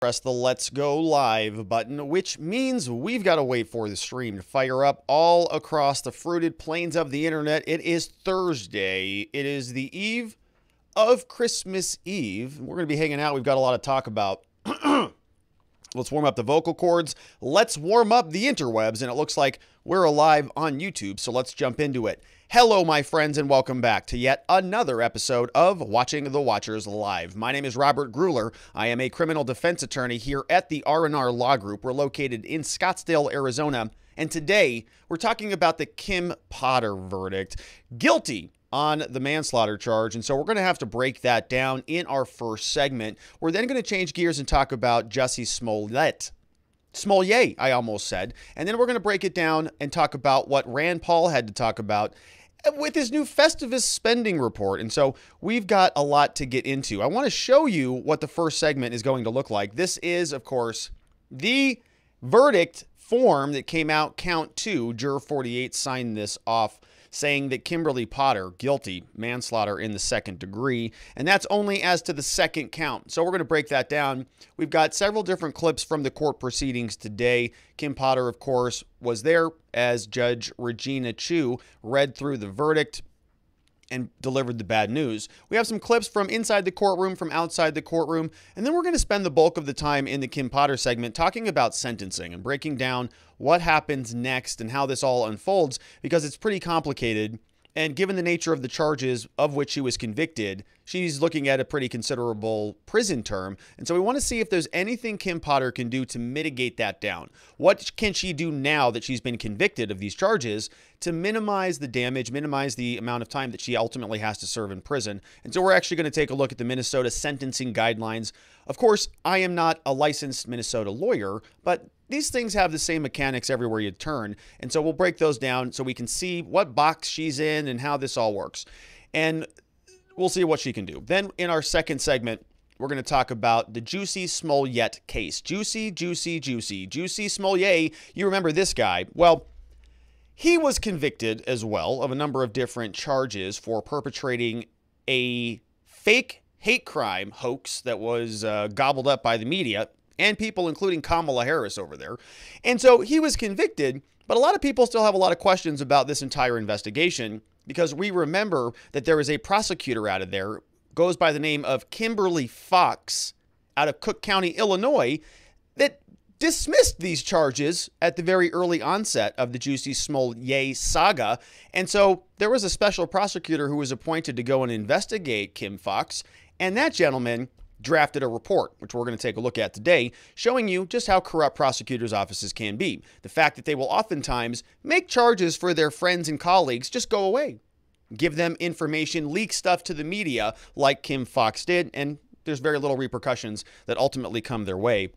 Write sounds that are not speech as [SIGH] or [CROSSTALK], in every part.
press the let's go live button, which means we've got to wait for the stream to fire up all across the fruited plains of the internet. It is Thursday. It is the eve of Christmas Eve. We're going to be hanging out. We've got a lot to talk about. [CLEARS THROAT] Let's warm up the vocal cords. Let's warm up the interwebs. And it looks like we're alive on YouTube. So let's jump into it. Hello, my friends, and welcome back to yet another episode of Watching the Watchers Live. My name is Robert Gruler. I am a criminal defense attorney here at the R&R Law Group. We're located in Scottsdale, Arizona. And today, we're talking about the Kim Potter verdict. Guilty on the manslaughter charge. And so we're going to have to break that down in our first segment. We're then going to change gears and talk about Jussie Smollett. Smollett, I almost said. And then we're going to break it down and talk about what Rand Paul had to talk about with his new Festivus spending report. And so we've got a lot to get into. I want to show you what the first segment is going to look like. This is, of course, the verdict form that came out, count two. Juror 48 signed this off saying that Kimberly Potter guilty manslaughter in the second degree, and that's only as to the second count. So we're going to break that down. We've got several different clips from the court proceedings today. Kim Potter, of course, was there as Judge Regina Chu read through the verdict and delivered the bad news. We have some clips from inside the courtroom, from outside the courtroom, and then we're going to spend the bulk of the time in the Kim Potter segment talking about sentencing and breaking down what happens next and how this all unfolds because it's pretty complicated. And given the nature of the charges of which she was convicted, she's looking at a pretty considerable prison term. And so we want to see if there's anything Kim Potter can do to mitigate that down. What can she do now that she's been convicted of these charges to minimize the damage, minimize the amount of time that she ultimately has to serve in prison? And so we're actually going to take a look at the Minnesota sentencing guidelines. Of course, I am not a licensed Minnesota lawyer, but these things have the same mechanics everywhere you turn. And so we'll break those down so we can see what box she's in and how this all works. And we'll see what she can do. Then in our second segment, we're going to talk about the Jussie Smollett case. Juicy, juicy, juicy. Jussie Smollett, you remember this guy. Well, he was convicted as well of a number of different charges for perpetrating a fake hate crime hoax that was uh, gobbled up by the media and people, including Kamala Harris over there. And so he was convicted, but a lot of people still have a lot of questions about this entire investigation because we remember that there is a prosecutor out of there, goes by the name of Kimberly Foxx out of Cook County, Illinois, that dismissed these charges at the very early onset of the Jussie Smollett saga. And so there was a special prosecutor who was appointed to go and investigate Kim Foxx. And that gentleman drafted a report, which we're going to take a look at today, showing you just how corrupt prosecutors' offices can be. The fact that they will oftentimes make charges for their friends and colleagues just go away. Give them information, leak stuff to the media like Kim Foxx did, and there's very little repercussions that ultimately come their way.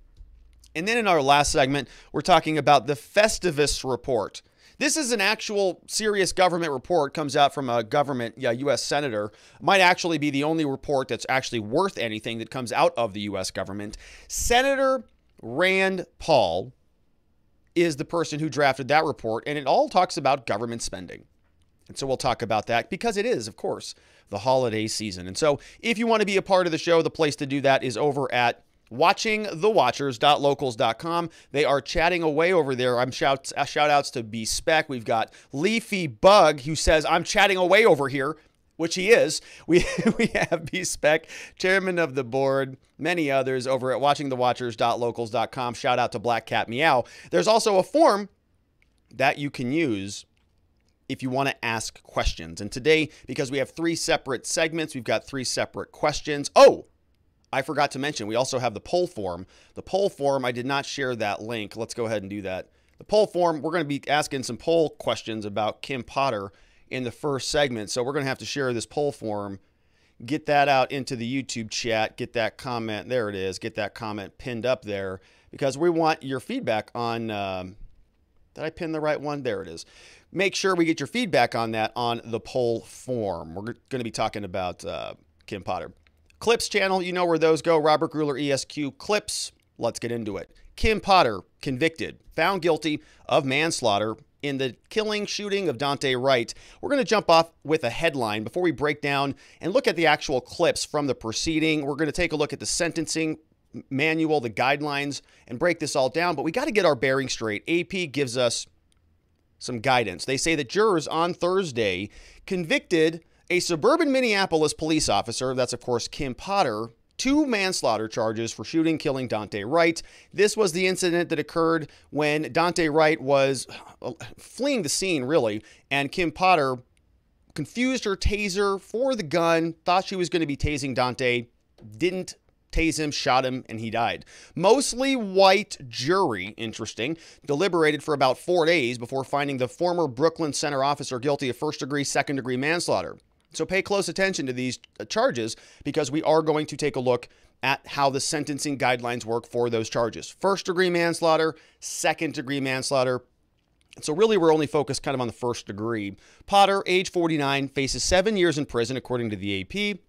And then in our last segment, we're talking about the Festivus report. This is an actual serious government report comes out from a government yeah, U.S. senator. Might actually be the only report that's actually worth anything that comes out of the U.S. government. Senator Rand Paul is the person who drafted that report, and it all talks about government spending. And so we'll talk about that because it is, of course, the holiday season. And so if you want to be a part of the show, the place to do that is over at watchingthewatchers.locals.com. They are chatting away over there. I'm shouts uh, shout outs to B Spec. We've got Leafy Bug who says I'm chatting away over here, which he is. We [LAUGHS] we have B Spec, chairman of the board, many others over at watchingthewatchers.locals.com. Shout out to Black Cat Meow. There's also a form that you can use if you want to ask questions. And today, because we have three separate segments, we've got three separate questions. Oh, I forgot to mention, we also have the poll form. The poll form, I did not share that link. Let's go ahead and do that. The poll form, we're going to be asking some poll questions about Kim Potter in the first segment. So we're going to have to share this poll form, get that out into the YouTube chat, get that comment, there it is, get that comment pinned up there because we want your feedback on, um, did I pin the right one? There it is. Make sure we get your feedback on that on the poll form. We're going to be talking about uh, Kim Potter. Clips channel, you know where those go. Robert Gruler ESQ Clips. Let's get into it. Kim Potter convicted, found guilty of manslaughter in the killing shooting of Daunte Wright. We're going to jump off with a headline before we break down and look at the actual clips from the proceeding. We're going to take a look at the sentencing manual, the guidelines, and break this all down. But we got to get our bearing straight. AP gives us some guidance. They say that jurors on Thursday convicted a suburban Minneapolis police officer, that's of course Kim Potter, two manslaughter charges for shooting, killing Daunte Wright. This was the incident that occurred when Daunte Wright was uh, fleeing the scene, really, and Kim Potter confused her taser for the gun, thought she was going to be tasing Daunte, didn't tase him, shot him, and he died. Mostly white jury, interesting, deliberated for about four days before finding the former Brooklyn Center officer guilty of first degree, second degree manslaughter. So pay close attention to these uh, charges because we are going to take a look at how the sentencing guidelines work for those charges. First degree manslaughter, second degree manslaughter. So really we're only focused kind of on the first degree. Potter, age 49, faces 7 years in prison according to the AP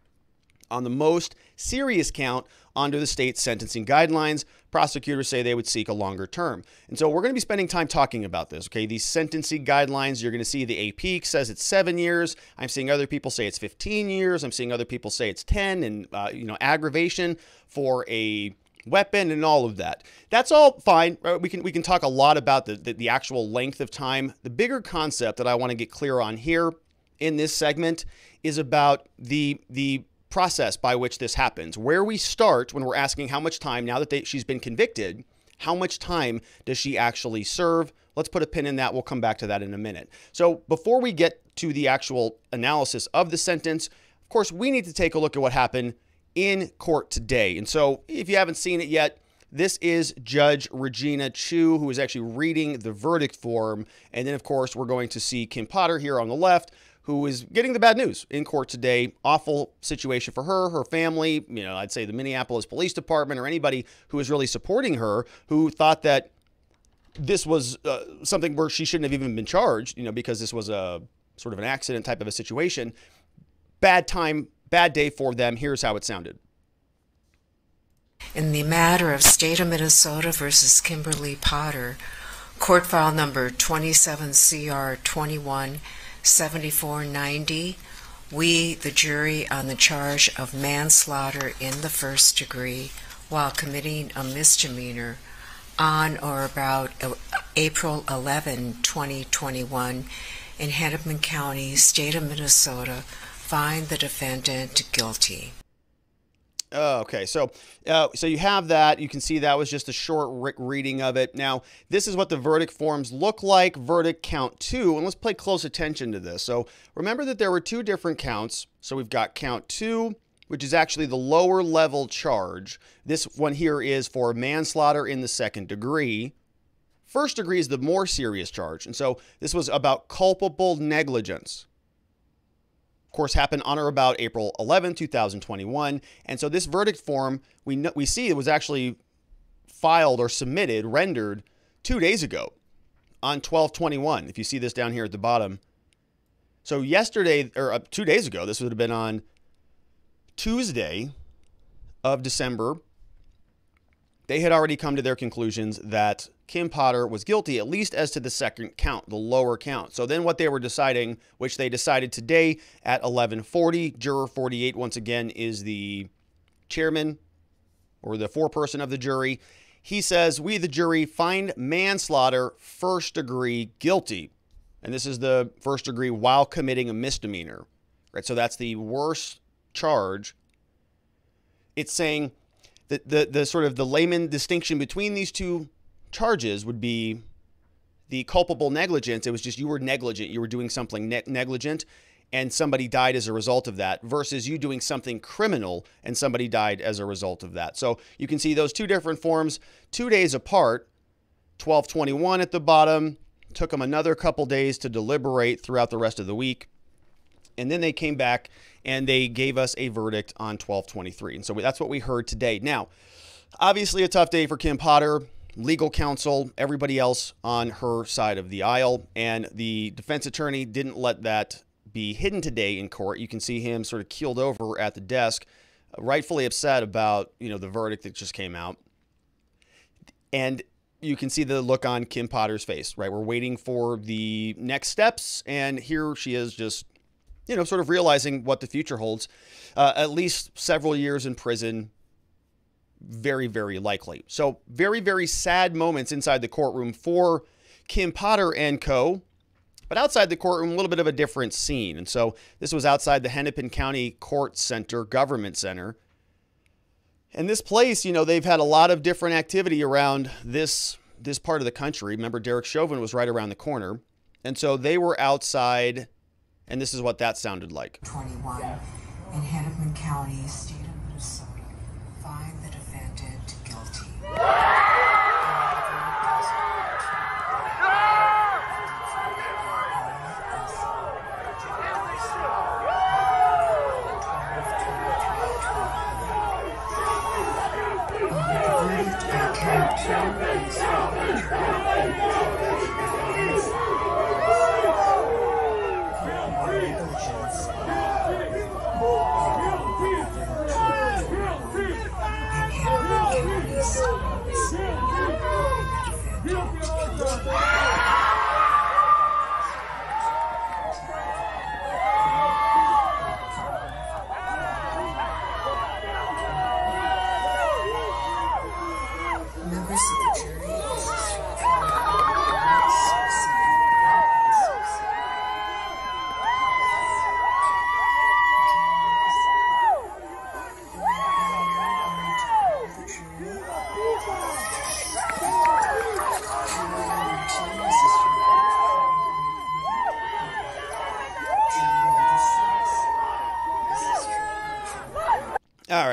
on the most serious count under the state's sentencing guidelines. Prosecutors say they would seek a longer term. And so we're going to be spending time talking about this, okay? These sentencing guidelines, you're going to see the AP says it's seven years. I'm seeing other people say it's 15 years. I'm seeing other people say it's 10 and, uh, you know, aggravation for a weapon and all of that. That's all fine. Uh, we can we can talk a lot about the, the, the actual length of time. The bigger concept that I want to get clear on here in this segment is about the the process by which this happens. Where we start when we're asking how much time, now that they, she's been convicted, how much time does she actually serve? Let's put a pin in that. We'll come back to that in a minute. So before we get to the actual analysis of the sentence, of course, we need to take a look at what happened in court today. And so if you haven't seen it yet, this is Judge Regina Chu, who is actually reading the verdict form. And then, of course, we're going to see Kim Potter here on the left, who is getting the bad news in court today. Awful situation for her, her family, you know, I'd say the Minneapolis Police Department or anybody who is really supporting her who thought that this was uh, something where she shouldn't have even been charged, you know, because this was a sort of an accident type of a situation. Bad time, bad day for them. Here's how it sounded. In the matter of State of Minnesota versus Kimberly Potter, court file number 27 CR 21 7490, we, the jury, on the charge of manslaughter in the first degree while committing a misdemeanor on or about uh, April 11, 2021, in Hennepin County, state of Minnesota, find the defendant guilty. Oh, okay. So, uh, so you have that. You can see that was just a short reading of it. Now, this is what the verdict forms look like. Verdict count two, and let's pay close attention to this. So, remember that there were two different counts. So we've got count two, which is actually the lower level charge. This one here is for manslaughter in the second degree. First degree is the more serious charge, and so this was about culpable negligence of course, happened on or about April 11, 2021. And so this verdict form, we, know, we see it was actually filed or submitted, rendered two days ago on 1221. If you see this down here at the bottom. So yesterday, or uh, two days ago, this would have been on Tuesday of December they had already come to their conclusions that Kim Potter was guilty, at least as to the second count, the lower count. So then what they were deciding, which they decided today at 1140, juror 48 once again is the chairman or the foreperson of the jury. He says, we, the jury, find manslaughter first degree guilty. And this is the first degree while committing a misdemeanor. Right? So that's the worst charge. It's saying the, the, the sort of the layman distinction between these two charges would be the culpable negligence. It was just you were negligent. You were doing something ne- negligent and somebody died as a result of that versus you doing something criminal and somebody died as a result of that. So you can see those two different forms two days apart. 1221 at the bottom. Took them another couple days to deliberate throughout the rest of the week. And then they came back and they gave us a verdict on 1223. And so that's what we heard today. Now, obviously a tough day for Kim Potter, legal counsel, everybody else on her side of the aisle. And the defense attorney didn't let that be hidden today in court. You can see him sort of keeled over at the desk, rightfully upset about, you know, the verdict that just came out. And you can see the look on Kim Potter's face, right? We're waiting for the next steps, and here she is just you know, sort of realizing what the future holds. Uh, at least several years in prison, very, very likely. So, very, very sad moments inside the courtroom for Kim Potter and co. But outside the courtroom, a little bit of a different scene. And so, this was outside the Hennepin County Court Center, Government Center. And this place, you know, they've had a lot of different activity around this this part of the country. Remember, Derek Chauvin was right around the corner. And so they were outside, and this is what that sounded like. 21 in Hennepin County, state guilty.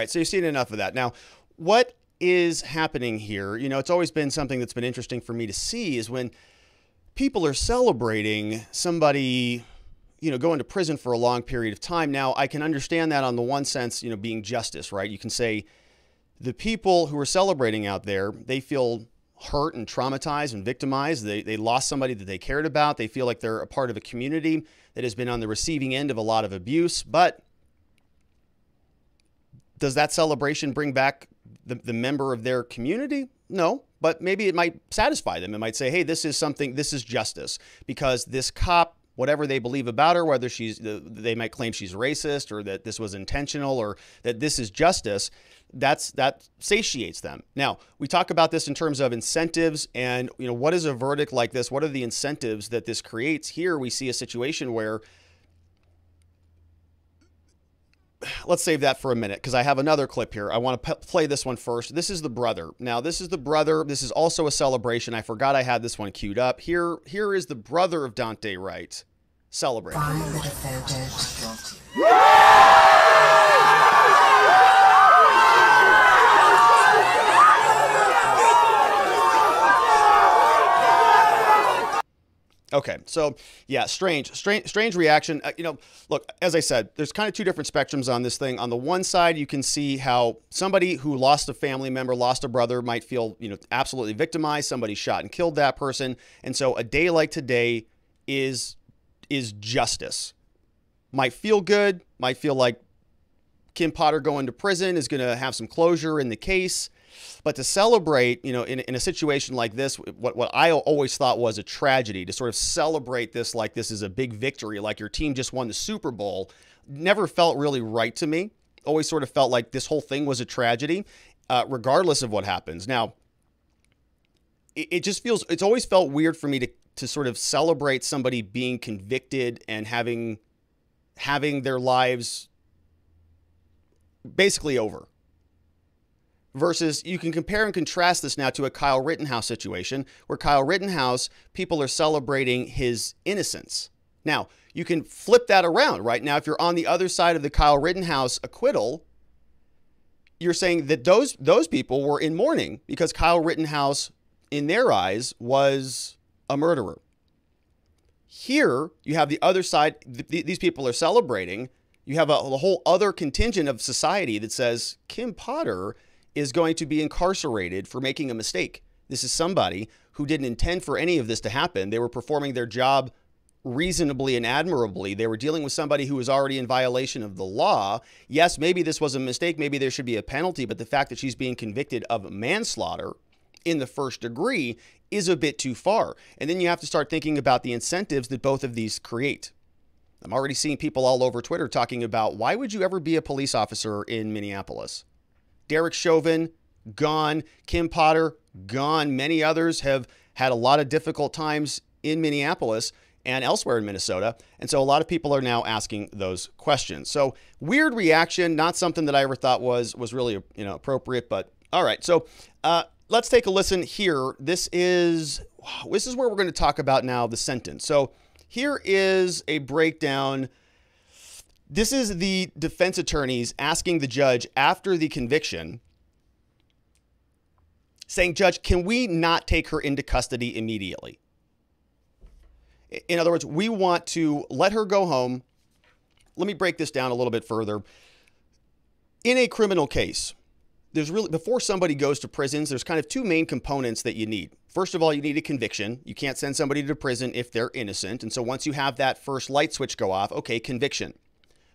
Right, so you've seen enough of that. Now, what is happening here? You know, it's always been something that's been interesting for me to see is when people are celebrating somebody, you know, going to prison for a long period of time. Now, I can understand that on the one sense, you know, being justice, right? You can say the people who are celebrating out there, they feel hurt and traumatized and victimized. They, they lost somebody that they cared about. They feel like they're a part of a community that has been on the receiving end of a lot of abuse. But does that celebration bring back the, the member of their community? No, but maybe it might satisfy them. It might say, hey, this is something, this is justice because this cop, whatever they believe about her, whether she's, they might claim she's racist or that this was intentional or that this is justice, that's that satiates them. Now, we talk about this in terms of incentives and, you know, what is a verdict like this? What are the incentives that this creates? Here we see a situation where let's save that for a minute because I have another clip here. I want to p- play this one first. This is the brother. Now, this is the brother. This is also a celebration. I forgot I had this one queued up. Here, here is the brother of Daunte Wright celebrating. Find the defendant guilty. Okay, so yeah, strange, strange, strange reaction. Uh, you know, look, as I said, there's kind of two different spectrums on this thing. On the one side, you can see how somebody who lost a family member, lost a brother, might feel you know absolutely victimized. Somebody shot and killed that person, and so a day like today is is justice. Might feel good, might feel like Kim Potter going to prison is going to have some closure in the case. But to celebrate, you know, in, in a situation like this, what, what I always thought was a tragedy, to sort of celebrate this like this is a big victory, like your team just won the Super Bowl, never felt really right to me. Always sort of felt like this whole thing was a tragedy, uh, regardless of what happens. Now, it, it just feels, it's always felt weird for me to, to sort of celebrate somebody being convicted and having having their lives basically over versus you can compare and contrast this now to a Kyle Rittenhouse situation where Kyle Rittenhouse, people are celebrating his innocence. Now, you can flip that around, right? Now, if you're on the other side of the Kyle Rittenhouse acquittal, you're saying that those those people were in mourning because Kyle Rittenhouse, in their eyes, was a murderer. Here, you have the other side. Th- these people are celebrating. You have a, a whole other contingent of society that says Kim Potter is going to be incarcerated for making a mistake. This is somebody who didn't intend for any of this to happen. They were performing their job reasonably and admirably. They were dealing with somebody who was already in violation of the law. Yes, maybe this was a mistake. Maybe there should be a penalty, but the fact that she's being convicted of manslaughter in the first degree is a bit too far. And then you have to start thinking about the incentives that both of these create. I'm already seeing people all over Twitter talking about why would you ever be a police officer in Minneapolis? Derek Chauvin gone. Kim Potter, gone. Many others have had a lot of difficult times in Minneapolis and elsewhere in Minnesota. And so a lot of people are now asking those questions. So weird reaction, not something that I ever thought was was really you know appropriate, but all right. So uh, let's take a listen here. This is this is where we're going to talk about now the sentence. So here is a breakdown. This is the defense attorneys asking the judge after the conviction, saying, Judge, can we not take her into custody immediately? In other words, we want to let her go home. Let me break this down a little bit further. In a criminal case, there's really before somebody goes to prisons, there's kind of two main components that you need. First of all, you need a conviction. You can't send somebody to prison if they're innocent. And so once you have that first light switch go off, okay, conviction.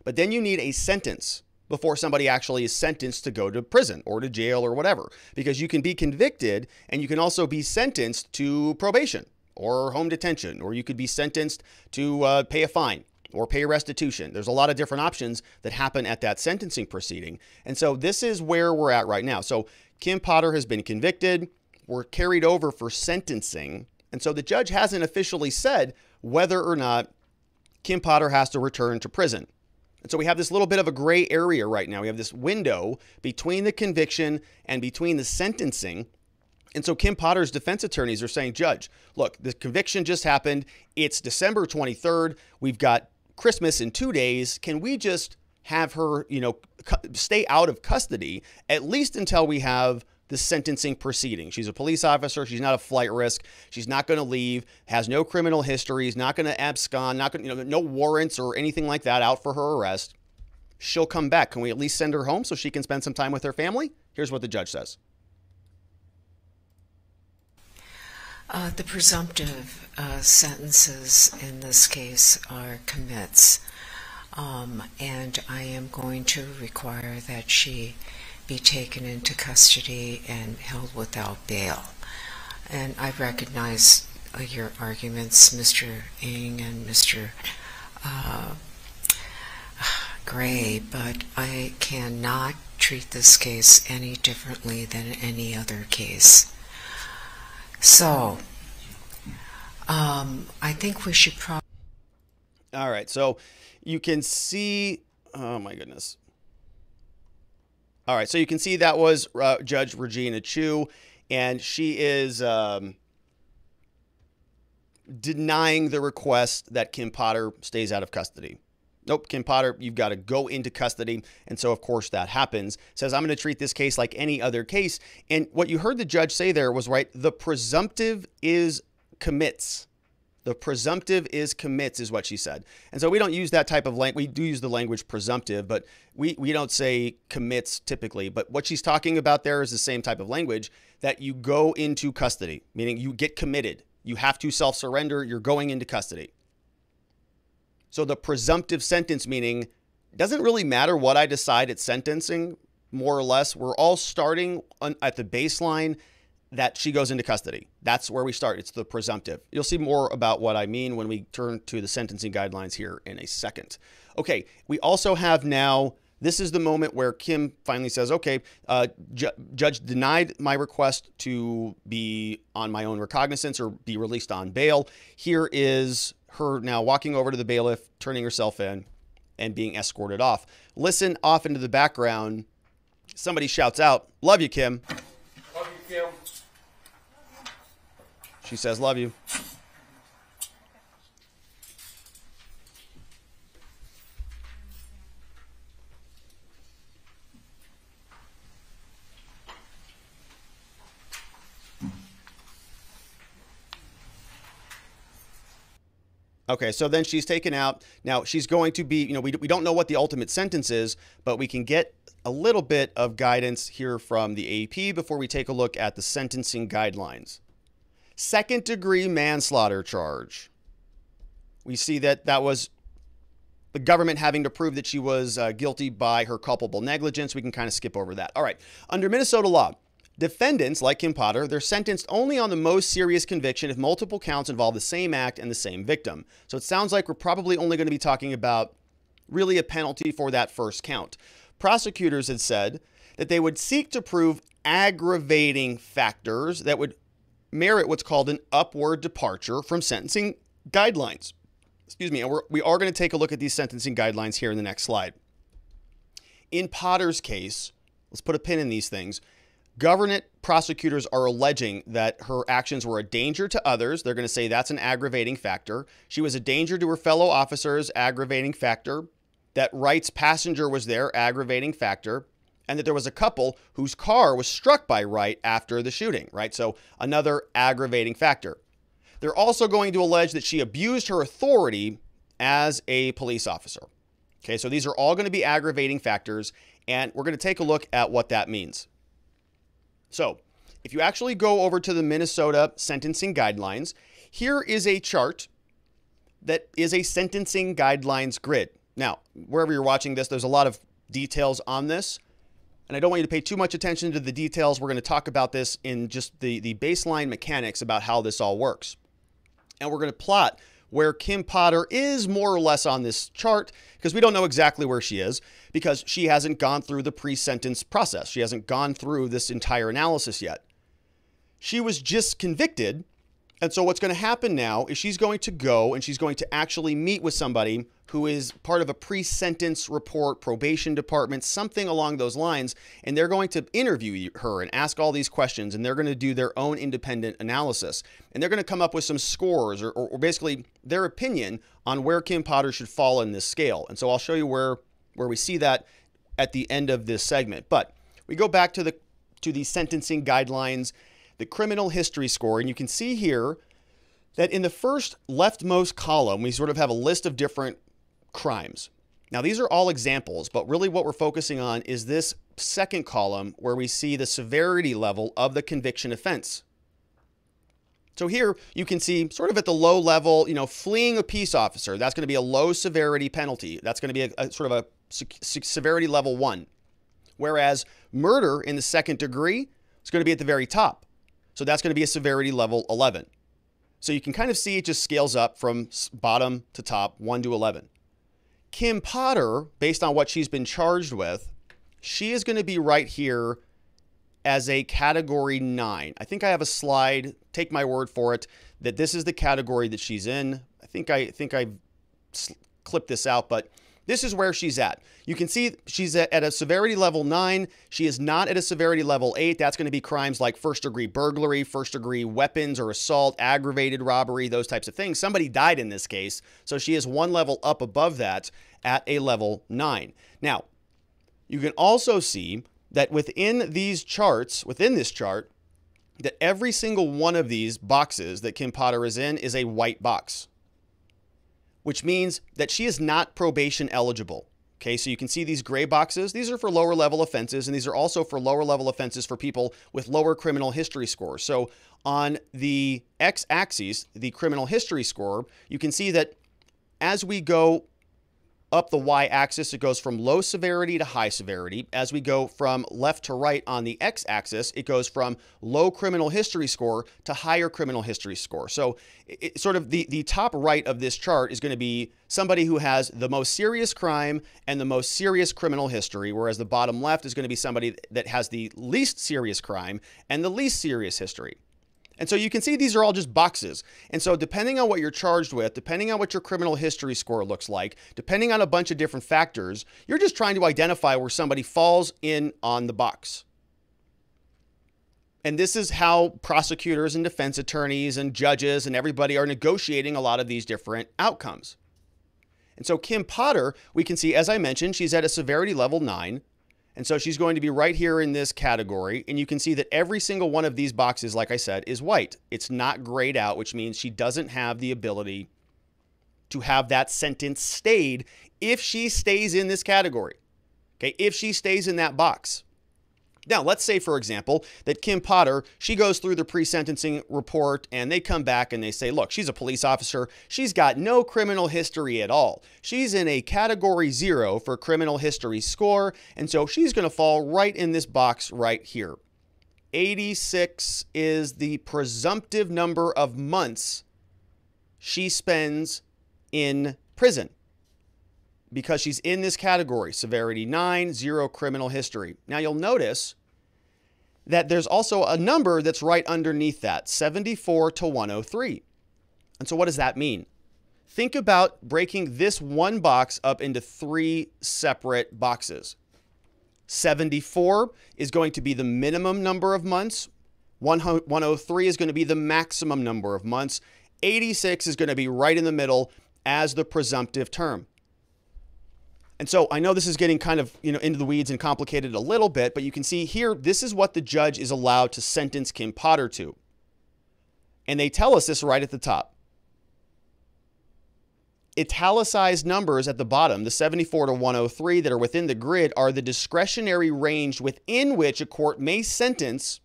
But then you need a sentence before somebody actually is sentenced to go to prison or to jail or whatever. Because you can be convicted and you can also be sentenced to probation or home detention, or you could be sentenced to uh, pay a fine or pay restitution. There's a lot of different options that happen at that sentencing proceeding. And so this is where we're at right now. So Kim Potter has been convicted. We're carried over for sentencing. And so the judge hasn't officially said whether or not Kim Potter has to return to prison. And so we have this little bit of a gray area right now. We have this window between the conviction and between the sentencing and so Kim Potter's defense attorneys are saying, Judge, look, the conviction just happened. It's December 23rd. We've got Christmas in two days. Can we just have her, you know, stay out of custody at least until we have the sentencing proceeding? She's a police officer. She's not a flight risk. She's not going to leave. Has no criminal history. Is not going to abscond. Not going, you know, no warrants or anything like that out for her arrest. She'll come back. Can we at least send her home so she can spend some time with her family? Here's what the judge says. Uh, the presumptive uh, sentences in this case are commits, um, and I am going to require that she be taken into custody and held without bail. And I recognize uh, your arguments, Mr. Engh and Mr. Uh, Gray, but I cannot treat this case any differently than any other case. So, um, I think we should probably. All right. So you can see. Oh, my goodness. All right. So you can see that was uh, Judge Regina Chu, and she is um, denying the request that Kim Potter stays out of custody. Nope, Kim Potter, you've got to go into custody. And so, of course, that happens. Says, I'm going to treat this case like any other case. And what you heard the judge say there was right. The presumptive is commits. The presumptive is commits, is what she said. And so we don't use that type of language. We do use the language presumptive, but we, we don't say commits typically. But what she's talking about there is the same type of language that you go into custody, meaning you get committed. You have to self surrender. You're going into custody. So the presumptive sentence meaning doesn't really matter what I decide at sentencing, more or less. We're all starting on, at the baseline that she goes into custody. That's where we start. It's the presumptive. You'll see more about what I mean when we turn to the sentencing guidelines here in a second. Okay, we also have now. This is the moment where Kim finally says, "Okay, uh, ju- judge denied my request to be on my own recognizance or be released on bail. Here is her now walking over to the bailiff, turning herself in, and being escorted off. Listen off into the background. Somebody shouts out, Love you, Kim. Love you, Kim. She says, Love you. Okay, so then she's taken out. Now she's going to be, you know, we, we don't know what the ultimate sentence is, but we can get a little bit of guidance here from the AP before we take a look at the sentencing guidelines. Second degree manslaughter charge. We see that that was the government having to prove that she was uh, guilty by her culpable negligence. We can kind of skip over that. All right. Under Minnesota law, Defendants, like Kim Potter, they're sentenced only on the most serious conviction if multiple counts involve the same act and the same victim. So it sounds like we're probably only going to be talking about really a penalty for that first count. Prosecutors had said that they would seek to prove aggravating factors that would merit what's called an upward departure from sentencing guidelines. Excuse me, and we're, we are going to take a look at these sentencing guidelines here in the next slide. In Potter's case, let's put a pin in these things. Government prosecutors are alleging that her actions were a danger to others. They're going to say that's an aggravating factor. She was a danger to her fellow officers, aggravating factor. That Wright's passenger was there, aggravating factor. And that there was a couple whose car was struck by Wright after the shooting, right? So another aggravating factor. They're also going to allege that she abused her authority as a police officer. Okay, so these are all going to be aggravating factors, and we're going to take a look at what that means. So, if you actually go over to the Minnesota sentencing guidelines, here is a chart that is a sentencing guidelines grid. Now, wherever you're watching this, there's a lot of details on this. And I don't want you to pay too much attention to the details. We're going to talk about this in just the, the baseline mechanics about how this all works. And we're going to plot where Kim Potter is more or less on this chart because we don't know exactly where she is because she hasn't gone through the pre sentence process. She hasn't gone through this entire analysis yet. She was just convicted. And so, what's going to happen now is she's going to go and she's going to actually meet with somebody who is part of a pre sentence report, probation department, something along those lines. And they're going to interview her and ask all these questions. And they're going to do their own independent analysis. And they're going to come up with some scores or, or, or basically their opinion on where Kim Potter should fall in this scale. And so I'll show you where, where we see that at the end of this segment. But we go back to the to the sentencing guidelines, the criminal history score, and you can see here that in the first leftmost column, we sort of have a list of different crimes. Now, these are all examples, but really what we're focusing on is this second column where we see the severity level of the conviction offense. So here you can see sort of at the low level, you know, fleeing a peace officer, that's going to be a low severity penalty. That's going to be a, a sort of a severity level one. Whereas murder in the second degree is going to be at the very top. So that's going to be a severity level 11. So you can kind of see it just scales up from bottom to top, 1 to 11. Kim Potter, based on what she's been charged with, she is going to be right here as a category nine. I think I have a slide, take my word for it, that this is the category that she's in. I think I think I've clipped this out, but this is where she's at. You can see she's at a severity level nine. She is not at a severity level eight. That's going to be crimes like first degree burglary, first degree weapons or assault, aggravated robbery, those types of things. Somebody died in this case. So she is one level up above that at a level nine. Now, you can also see that within these charts, within this chart, that every single one of these boxes that Kim Potter is in is a white box which means that she is not probation eligible. Okay, so you can see these gray boxes. These are for lower level offenses, and these are also for lower level offenses for people with lower criminal history scores. So on the x axis, the criminal history score, you can see that as we go up the y axis, it goes from low severity to high severity. As we go from left to right on the x axis, it goes from low criminal history score to higher criminal history score. So, it, sort of the, the top right of this chart is going to be somebody who has the most serious crime and the most serious criminal history, whereas the bottom left is going to be somebody that has the least serious crime and the least serious history. And so you can see these are all just boxes. And so depending on what you're charged with, depending on what your criminal history score looks like, depending on a bunch of different factors, you're just trying to identify where somebody falls in on the box. And this is how prosecutors and defense attorneys and judges and everybody are negotiating a lot of these different outcomes. And so Kim Potter, we can see, as I mentioned, she's at a severity level nine. And so she's going to be right here in this category. And you can see that every single one of these boxes, like I said, is white. It's not grayed out, which means she doesn't have the ability to have that sentence stayed if she stays in this category. Okay, if she stays in that box. Now, let's say, for example, that Kim Potter, she goes through the pre sentencing report and they come back and they say, look, she's a police officer. She's got no criminal history at all. She's in a category zero for criminal history score. And so she's going to fall right in this box right here. 86 is the presumptive number of months she spends in prison because she's in this category severity 9, zero criminal history. Now you'll notice that there's also a number that's right underneath that 74 to 103. And so, what does that mean? Think about breaking this one box up into three separate boxes. 74 is going to be the minimum number of months, 103 is going to be the maximum number of months, 86 is going to be right in the middle as the presumptive term. And so I know this is getting kind of, you know, into the weeds and complicated a little bit, but you can see here this is what the judge is allowed to sentence Kim Potter to. And they tell us this right at the top. Italicized numbers at the bottom, the 74 to 103 that are within the grid, are the discretionary range within which a court may sentence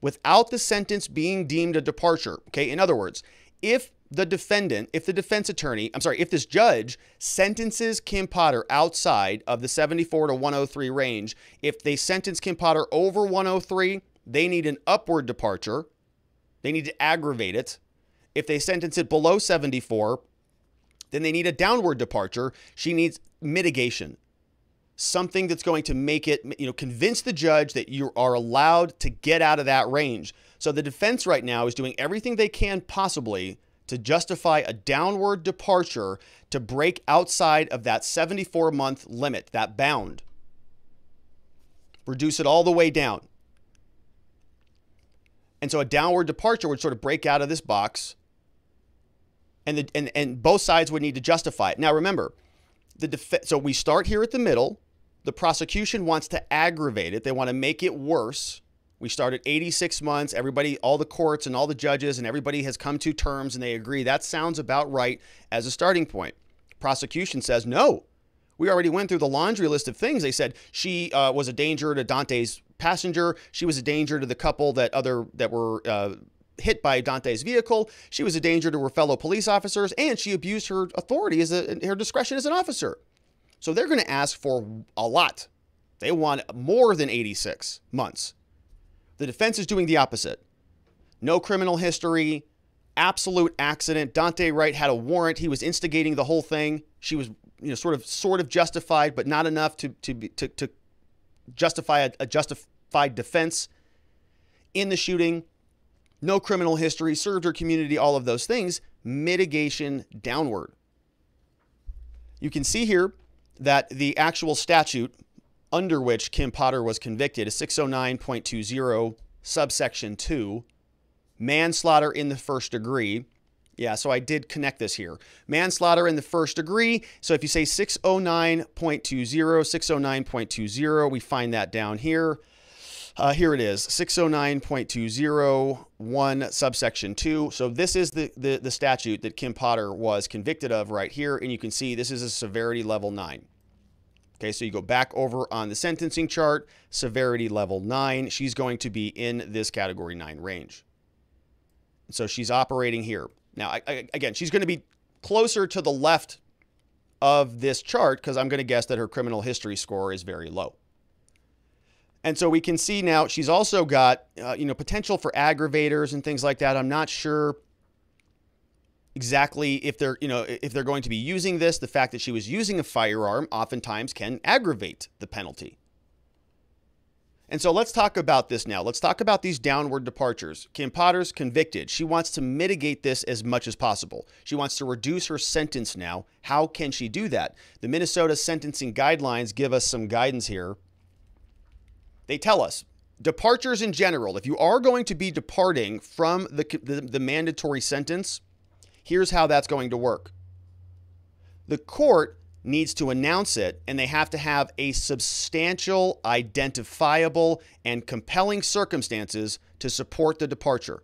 without the sentence being deemed a departure. Okay, in other words, if the defendant, if the defense attorney, I'm sorry, if this judge sentences Kim Potter outside of the 74 to 103 range, if they sentence Kim Potter over 103, they need an upward departure. They need to aggravate it. If they sentence it below 74, then they need a downward departure. She needs mitigation. Something that's going to make it, you know, convince the judge that you are allowed to get out of that range. So the defense right now is doing everything they can possibly to justify a downward departure to break outside of that 74 month limit, that bound. Reduce it all the way down. And so a downward departure would sort of break out of this box. And, the, and, and both sides would need to justify it. Now remember, the def- so we start here at the middle. The prosecution wants to aggravate it. They want to make it worse. We started 86 months. Everybody, all the courts and all the judges and everybody has come to terms and they agree that sounds about right as a starting point. Prosecution says no. We already went through the laundry list of things. They said she uh, was a danger to Daunte's passenger. She was a danger to the couple that other that were uh, hit by Daunte's vehicle. She was a danger to her fellow police officers, and she abused her authority as a, her discretion as an officer. So they're going to ask for a lot. They want more than 86 months. The defense is doing the opposite. No criminal history, absolute accident. Daunte Wright had a warrant. He was instigating the whole thing. She was, you know, sort of sort of justified, but not enough to to to, to justify a, a justified defense in the shooting. No criminal history, served her community, all of those things. Mitigation downward. You can see here that the actual statute under which Kim Potter was convicted is 609.20, subsection 2, manslaughter in the first degree. Yeah, so I did connect this here. Manslaughter in the first degree. So if you say 609.20, 609.20, we find that down here. Uh, here it is 609.201 subsection 2 so this is the, the the statute that kim potter was convicted of right here and you can see this is a severity level 9 Okay, so you go back over on the sentencing chart, severity level 9. She's going to be in this category 9 range. So she's operating here. Now, I, I, again, she's going to be closer to the left of this chart because I'm going to guess that her criminal history score is very low. And so we can see now she's also got, uh, you know, potential for aggravators and things like that. I'm not sure exactly if they're you know if they're going to be using this the fact that she was using a firearm oftentimes can aggravate the penalty. And so let's talk about this now. Let's talk about these downward departures. Kim potter's convicted. She wants to mitigate this as much as possible. She wants to reduce her sentence now. How can she do that? The minnesota sentencing guidelines give us some guidance here. They tell us departures in general if you are going to be departing from the, the, the mandatory sentence Here's how that's going to work the court needs to announce it, and they have to have a substantial, identifiable, and compelling circumstances to support the departure.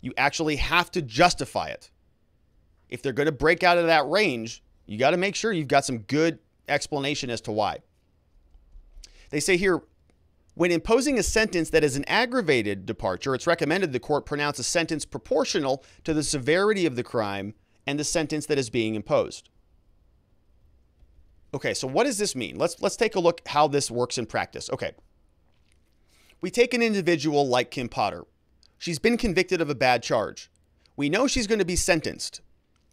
You actually have to justify it. If they're going to break out of that range, you got to make sure you've got some good explanation as to why. They say here when imposing a sentence that is an aggravated departure, it's recommended the court pronounce a sentence proportional to the severity of the crime and the sentence that is being imposed. Okay, so what does this mean? Let's let's take a look how this works in practice. Okay. We take an individual like Kim Potter. She's been convicted of a bad charge. We know she's going to be sentenced.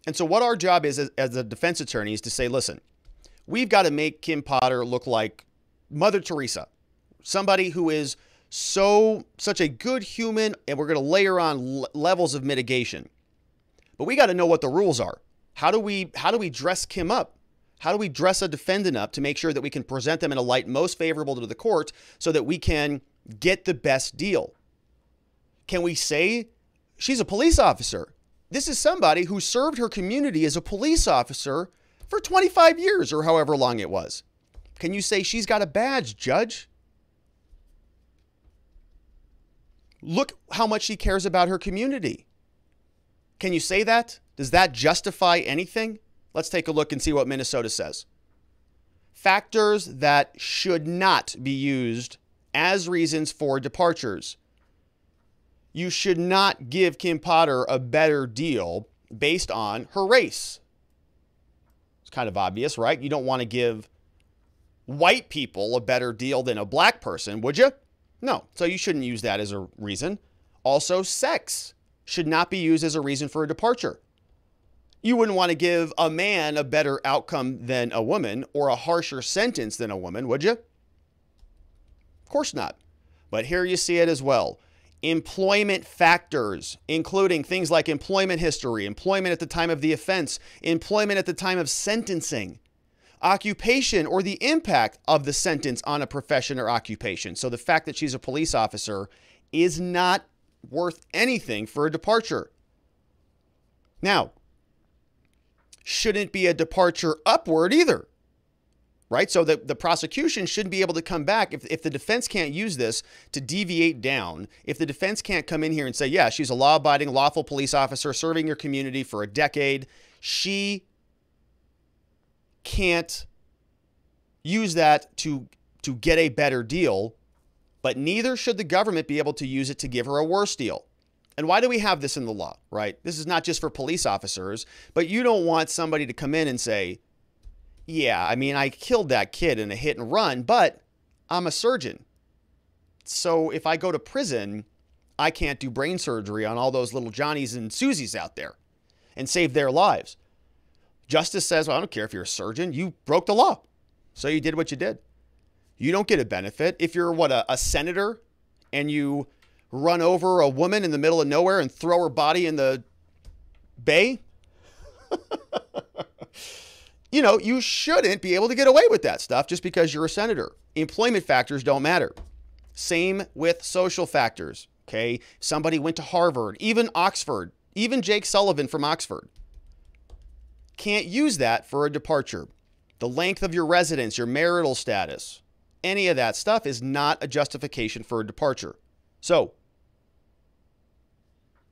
And so what our job is as, as a defense attorney is to say, listen, we've got to make Kim Potter look like Mother Teresa somebody who is so such a good human and we're going to layer on levels of mitigation. But we got to know what the rules are. How do we how do we dress Kim up? How do we dress a defendant up to make sure that we can present them in a light most favorable to the court so that we can get the best deal? Can we say she's a police officer? This is somebody who served her community as a police officer for 25 years or however long it was. Can you say she's got a badge, judge? Look how much she cares about her community. Can you say that? Does that justify anything? Let's take a look and see what Minnesota says. Factors that should not be used as reasons for departures. You should not give Kim Potter a better deal based on her race. It's kind of obvious, right? You don't want to give white people a better deal than a black person, would you? No. So you shouldn't use that as a reason. Also, sex should not be used as a reason for a departure. You wouldn't want to give a man a better outcome than a woman or a harsher sentence than a woman, would you? Of course not. But here you see it as well. Employment factors, including things like employment history, employment at the time of the offense, employment at the time of sentencing, occupation or the impact of the sentence on a profession or occupation. So the fact that she's a police officer is not worth anything for a departure. Now, shouldn't be a departure upward either. Right? So the, the prosecution shouldn't be able to come back if, if the defense can't use this to deviate down. If the defense can't come in here and say, yeah, she's a law abiding, lawful police officer serving your community for a decade, she can't use that to to get a better deal, but neither should the government be able to use it to give her a worse deal. And why do we have this in the law, right? This is not just for police officers, but you don't want somebody to come in and say, "Yeah, I mean, I killed that kid in a hit and run, but I'm a surgeon. So if I go to prison, I can't do brain surgery on all those little Johnnies and Susies out there and save their lives." Justice says, well, I don't care if you're a surgeon, you broke the law. So you did what you did. You don't get a benefit. If you're what, a, a senator and you run over a woman in the middle of nowhere and throw her body in the bay, [LAUGHS] you know, you shouldn't be able to get away with that stuff just because you're a senator. Employment factors don't matter. Same with social factors. Okay. Somebody went to Harvard, even Oxford, even Jake Sullivan from Oxford can't use that for a departure. The length of your residence, your marital status, any of that stuff is not a justification for a departure. So,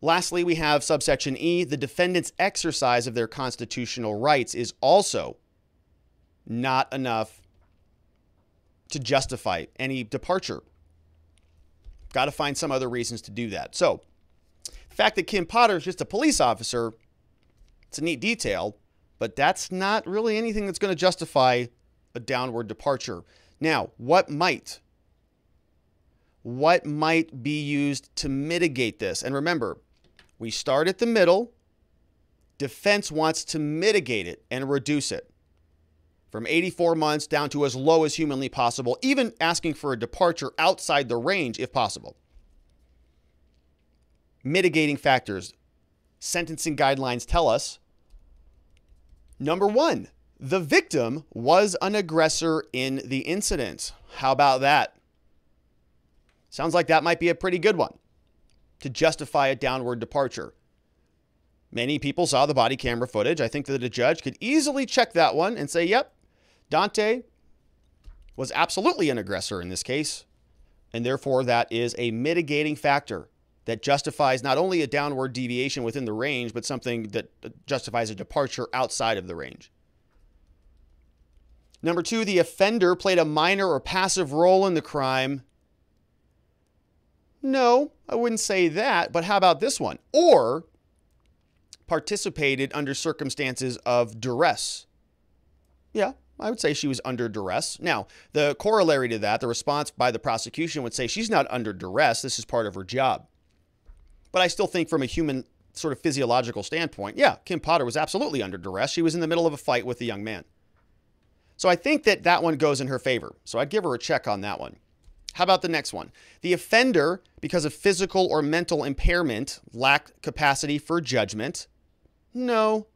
lastly, we have subsection E the defendant's exercise of their constitutional rights is also not enough to justify any departure. Got to find some other reasons to do that. So, the fact that Kim Potter is just a police officer, it's a neat detail, but that's not really anything that's going to justify a downward departure. Now, what might? What might be used to mitigate this? And remember, we start at the middle. Defense wants to mitigate it and reduce it from 84 months down to as low as humanly possible, even asking for a departure outside the range if possible. Mitigating factors. Sentencing guidelines tell us Number one, the victim was an aggressor in the incident. How about that? Sounds like that might be a pretty good one to justify a downward departure. Many people saw the body camera footage. I think that a judge could easily check that one and say, yep, Daunte was absolutely an aggressor in this case. And therefore, that is a mitigating factor that justifies not only a downward deviation within the range, but something that justifies a departure outside of the range. Number two, the offender played a minor or passive role in the crime. No, I wouldn't say that, but how about this one? Or participated under circumstances of duress. Yeah, I would say she was under duress. Now, the corollary to that, the response by the prosecution would say she's not under duress. This is part of her job. But I still think from a human sort of physiological standpoint, yeah, Kim Potter was absolutely under duress. She was in the middle of a fight with a young man. So I think that that one goes in her favor. So I'd give her a check on that one. How about the next one? The offender, because of physical or mental impairment, lacked capacity for judgment. No.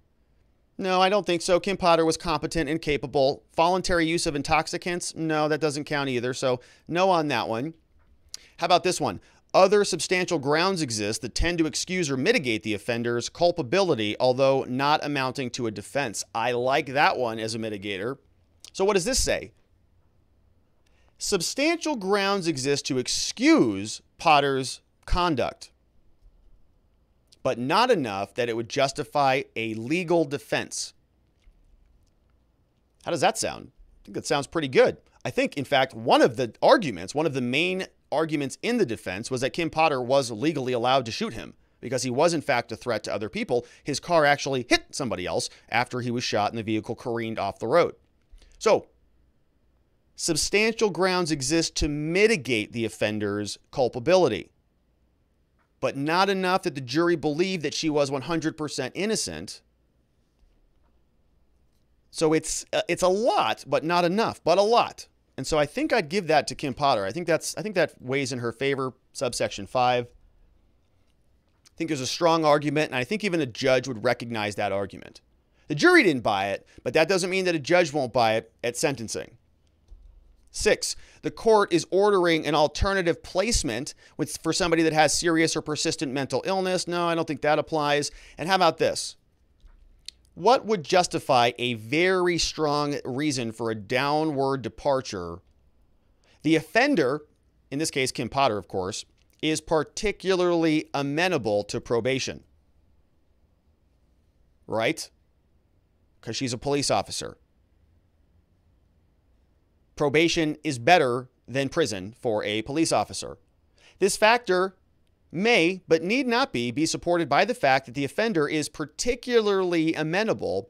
No, I don't think so. Kim Potter was competent and capable. Voluntary use of intoxicants? No, that doesn't count either. So, no on that one. How about this one? Other substantial grounds exist that tend to excuse or mitigate the offender's culpability, although not amounting to a defense. I like that one as a mitigator. So, what does this say? Substantial grounds exist to excuse Potter's conduct, but not enough that it would justify a legal defense. How does that sound? I think that sounds pretty good. I think, in fact, one of the arguments, one of the main arguments in the defense was that Kim Potter was legally allowed to shoot him because he was, in fact, a threat to other people. His car actually hit somebody else after he was shot and the vehicle careened off the road. So, substantial grounds exist to mitigate the offender's culpability, but not enough that the jury believed that she was 100% innocent. So it's uh, it's a lot, but not enough, but a lot. And so I think I'd give that to Kim Potter. I think that's I think that weighs in her favor, subsection 5. I think there's a strong argument and I think even a judge would recognize that argument. The jury didn't buy it, but that doesn't mean that a judge won't buy it at sentencing. 6. The court is ordering an alternative placement with, for somebody that has serious or persistent mental illness. No, I don't think that applies. And how about this? What would justify a very strong reason for a downward departure? The offender, in this case, Kim Potter, of course, is particularly amenable to probation. Right? Because she's a police officer. Probation is better than prison for a police officer. This factor may, but need not be, be supported by the fact that the offender is particularly amenable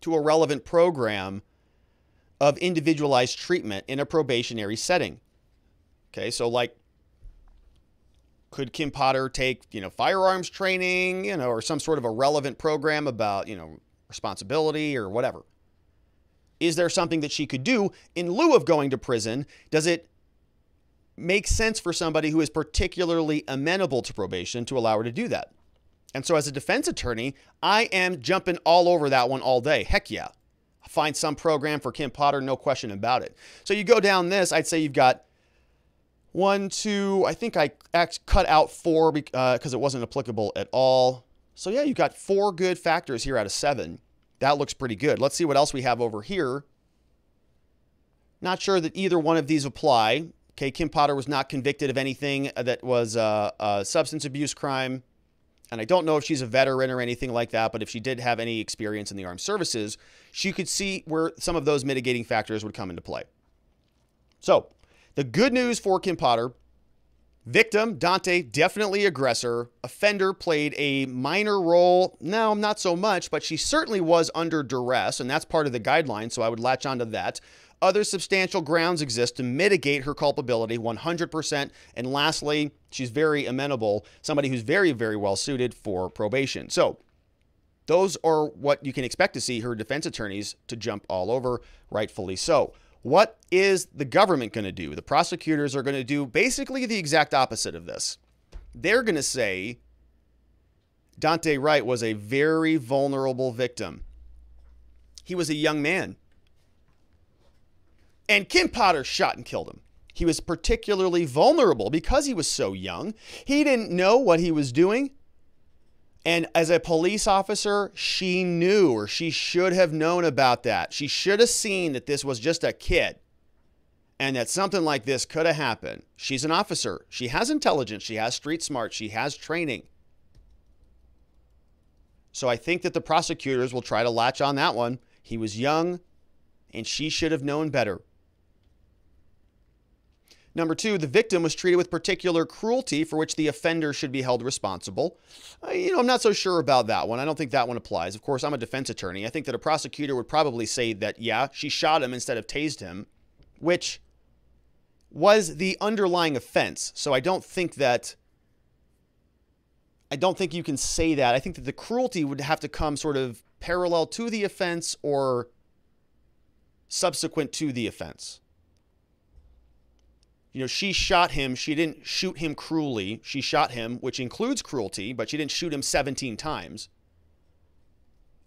to a relevant program of individualized treatment in a probationary setting. Okay, so like could Kim Potter take, you know, firearms training, you know, or some sort of a relevant program about, you know, responsibility or whatever? Is there something that she could do in lieu of going to prison? Does it makes sense for somebody who is particularly amenable to probation to allow her to do that. And so, as a defense attorney, I am jumping all over that one all day. Heck yeah. Find some program for Kim Potter, no question about it. So, you go down this, I'd say you've got one, two, I think I cut out four because uh, it wasn't applicable at all. So, yeah, you've got four good factors here out of seven. That looks pretty good. Let's see what else we have over here. Not sure that either one of these apply. Okay, Kim Potter was not convicted of anything that was a, substance abuse crime. And I don't know if she's a veteran or anything like that, but if she did have any experience in the armed services, she could see where some of those mitigating factors would come into play. So, the good news for Kim Potter victim, Daunte, definitely aggressor. Offender played a minor role. No, not so much, but she certainly was under duress, and that's part of the guideline, so I would latch onto that. Other substantial grounds exist to mitigate her culpability 100%. And lastly, she's very amenable, somebody who's very, very well suited for probation. So, those are what you can expect to see her defense attorneys to jump all over, rightfully so. What is the government going to do? The prosecutors are going to do basically the exact opposite of this. They're going to say Daunte Wright was a very vulnerable victim. He was a young man. And Kim Potter shot and killed him. He was particularly vulnerable because he was so young. He didn't know what he was doing. And as a police officer, she knew or she should have known about that. She should have seen that this was just a kid and that something like this could have happened. She's an officer. She has intelligence. She has street smart. She has training. So I think that the prosecutors will try to latch on that one. He was young and she should have known better. Number two, the victim was treated with particular cruelty for which the offender should be held responsible. Uh, you know, I'm not so sure about that one. I don't think that one applies. Of course, I'm a defense attorney. I think that a prosecutor would probably say that, yeah, she shot him instead of tased him, which was the underlying offense. So I don't think that. I don't think you can say that. I think that the cruelty would have to come sort of parallel to the offense or subsequent to the offense. You know, she shot him. She didn't shoot him cruelly. She shot him, which includes cruelty, but she didn't shoot him 17 times.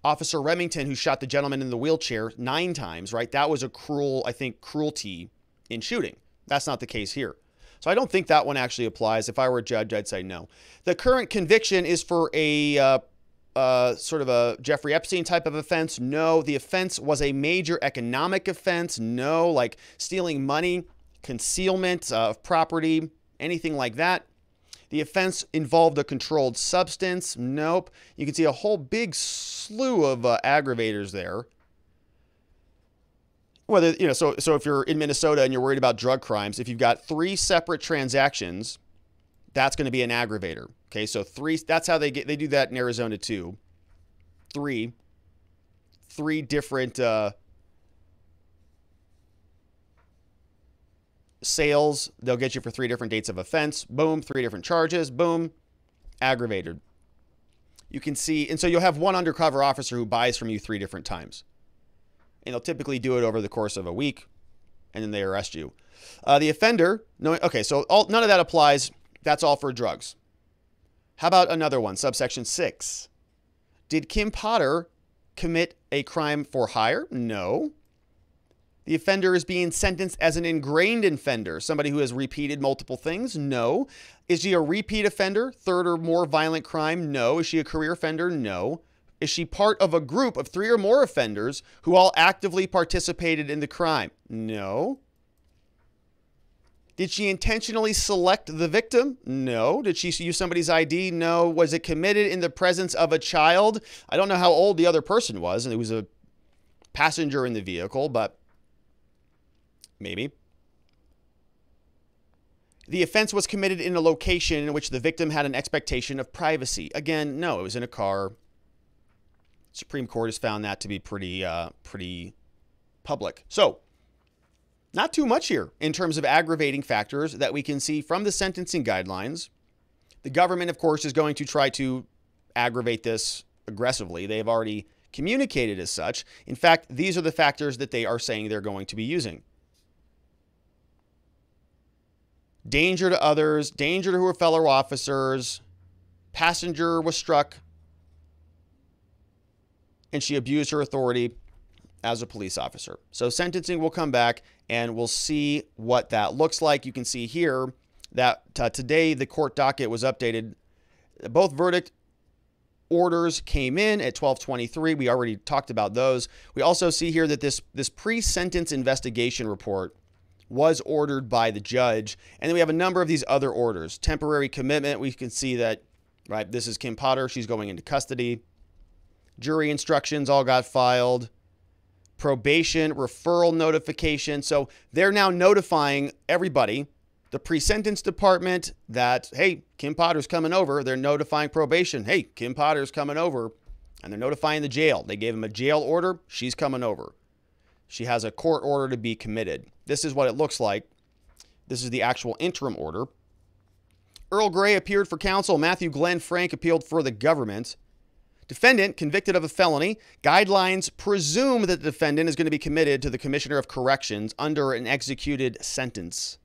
Officer Remington, who shot the gentleman in the wheelchair nine times, right? That was a cruel, I think, cruelty in shooting. That's not the case here. So I don't think that one actually applies. If I were a judge, I'd say no. The current conviction is for a uh, uh, sort of a Jeffrey Epstein type of offense. No, the offense was a major economic offense. No, like stealing money concealment of property, anything like that. The offense involved a controlled substance. Nope. You can see a whole big slew of uh, aggravators there. Whether you know, so so if you're in Minnesota and you're worried about drug crimes, if you've got three separate transactions, that's going to be an aggravator. Okay, so three. That's how they get. They do that in Arizona too. Three. Three different uh, sales, they'll get you for three different dates of offense. Boom, three different charges. Boom, aggravated. You can see, and so you'll have one undercover officer who buys from you three different times. And they'll typically do it over the course of a week, and then they arrest you. Uh, the offender, no, okay, so all, none of that applies. That's all for drugs. How about another one, subsection six? Did Kim Potter commit a crime for hire? No. The offender is being sentenced as an ingrained offender, somebody who has repeated multiple things? No. Is she a repeat offender, third or more violent crime? No. Is she a career offender? No. Is she part of a group of three or more offenders who all actively participated in the crime? No. Did she intentionally select the victim? No. Did she use somebody's ID? No. Was it committed in the presence of a child? I don't know how old the other person was, and it was a passenger in the vehicle, but Maybe. The offense was committed in a location in which the victim had an expectation of privacy. Again, no, it was in a car. Supreme Court has found that to be pretty, uh, pretty public. So, not too much here in terms of aggravating factors that we can see from the sentencing guidelines. The government, of course, is going to try to aggravate this aggressively. They have already communicated as such. In fact, these are the factors that they are saying they're going to be using. Danger to others, danger to her fellow officers. Passenger was struck, and she abused her authority as a police officer. So, sentencing will come back and we'll see what that looks like. You can see here that uh, today the court docket was updated. Both verdict orders came in at 1223. We already talked about those. We also see here that this, this pre sentence investigation report was ordered by the judge. And then we have a number of these other orders. Temporary commitment, we can see that, right, this is Kim Potter. She's going into custody. Jury instructions all got filed. Probation, referral notification. So they're now notifying everybody, the pre sentence department, that, hey, Kim Potter's coming over. They're notifying probation, hey, Kim Potter's coming over. And they're notifying the jail. They gave him a jail order. She's coming over. She has a court order to be committed. This is what it looks like. This is the actual interim order. Earl Gray appeared for counsel. Matthew Glenn Frank appealed for the government. Defendant convicted of a felony. Guidelines presume that the defendant is going to be committed to the Commissioner of Corrections under an executed sentence.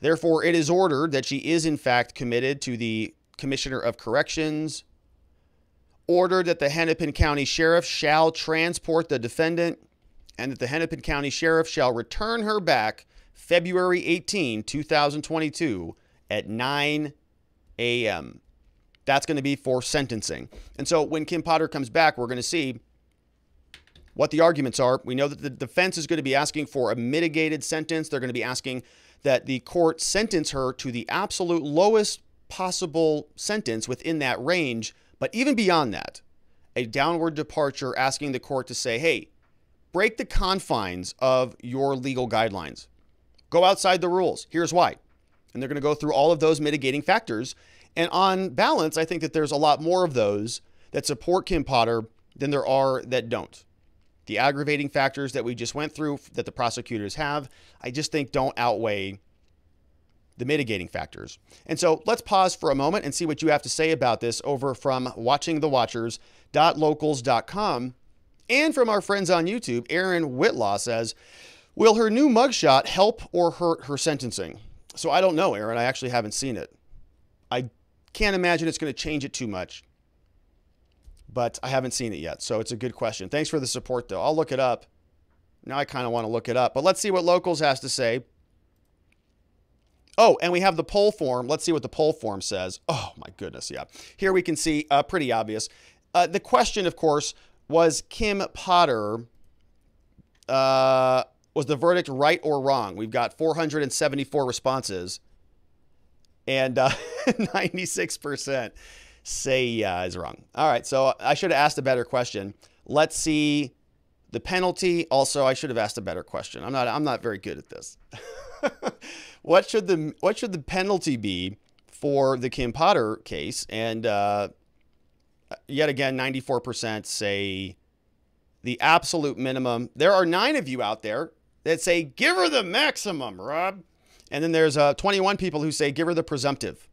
Therefore, it is ordered that she is, in fact, committed to the Commissioner of Corrections. Ordered that the Hennepin County Sheriff shall transport the defendant and that the Hennepin County Sheriff shall return her back February 18, 2022 at 9 a.m. That's going to be for sentencing. And so when Kim Potter comes back, we're going to see what the arguments are. We know that the defense is going to be asking for a mitigated sentence. They're going to be asking that the court sentence her to the absolute lowest possible sentence within that range. But even beyond that, a downward departure asking the court to say, hey, break the confines of your legal guidelines. Go outside the rules. Here's why. And they're going to go through all of those mitigating factors. And on balance, I think that there's a lot more of those that support Kim Potter than there are that don't. The aggravating factors that we just went through that the prosecutors have, I just think don't outweigh the mitigating factors. And so let's pause for a moment and see what you have to say about this over from watchingthewatchers.locals.com and from our friends on YouTube, Aaron Whitlaw says, Will her new mugshot help or hurt her sentencing? So I don't know, Aaron. I actually haven't seen it. I can't imagine it's going to change it too much, but I haven't seen it yet. So it's a good question. Thanks for the support, though. I'll look it up. Now I kind of want to look it up, but let's see what Locals has to say. Oh, and we have the poll form. Let's see what the poll form says. Oh, my goodness. Yeah. Here we can see, uh, pretty obvious. Uh, the question, of course, was Kim Potter. Uh, was the verdict right or wrong? We've got 474 responses, and uh, [LAUGHS] 96% say uh, is wrong. All right, so I should have asked a better question. Let's see the penalty. Also, I should have asked a better question. I'm not. I'm not very good at this. [LAUGHS] what should the What should the penalty be for the Kim Potter case? And uh, yet again, 94% say the absolute minimum. There are nine of you out there that say, give her the maximum, Rob. And then there's uh, 21 people who say, give her the presumptive.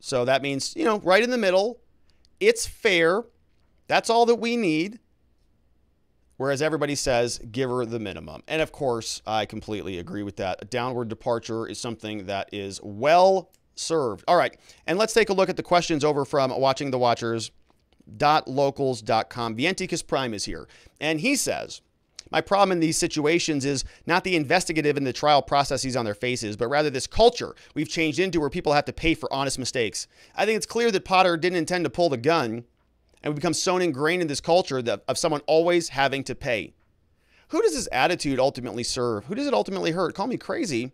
So that means, you know, right in the middle. It's fair. That's all that we need. Whereas everybody says, give her the minimum. And of course, I completely agree with that. A downward departure is something that is well served. All right. And let's take a look at the questions over from watching the watchers locals.com. Vienticus Prime is here. And he says, my problem in these situations is not the investigative and the trial processes on their faces, but rather this culture we've changed into where people have to pay for honest mistakes. I think it's clear that Potter didn't intend to pull the gun, and we've become so ingrained in this culture that, of someone always having to pay. Who does this attitude ultimately serve? Who does it ultimately hurt? Call me crazy,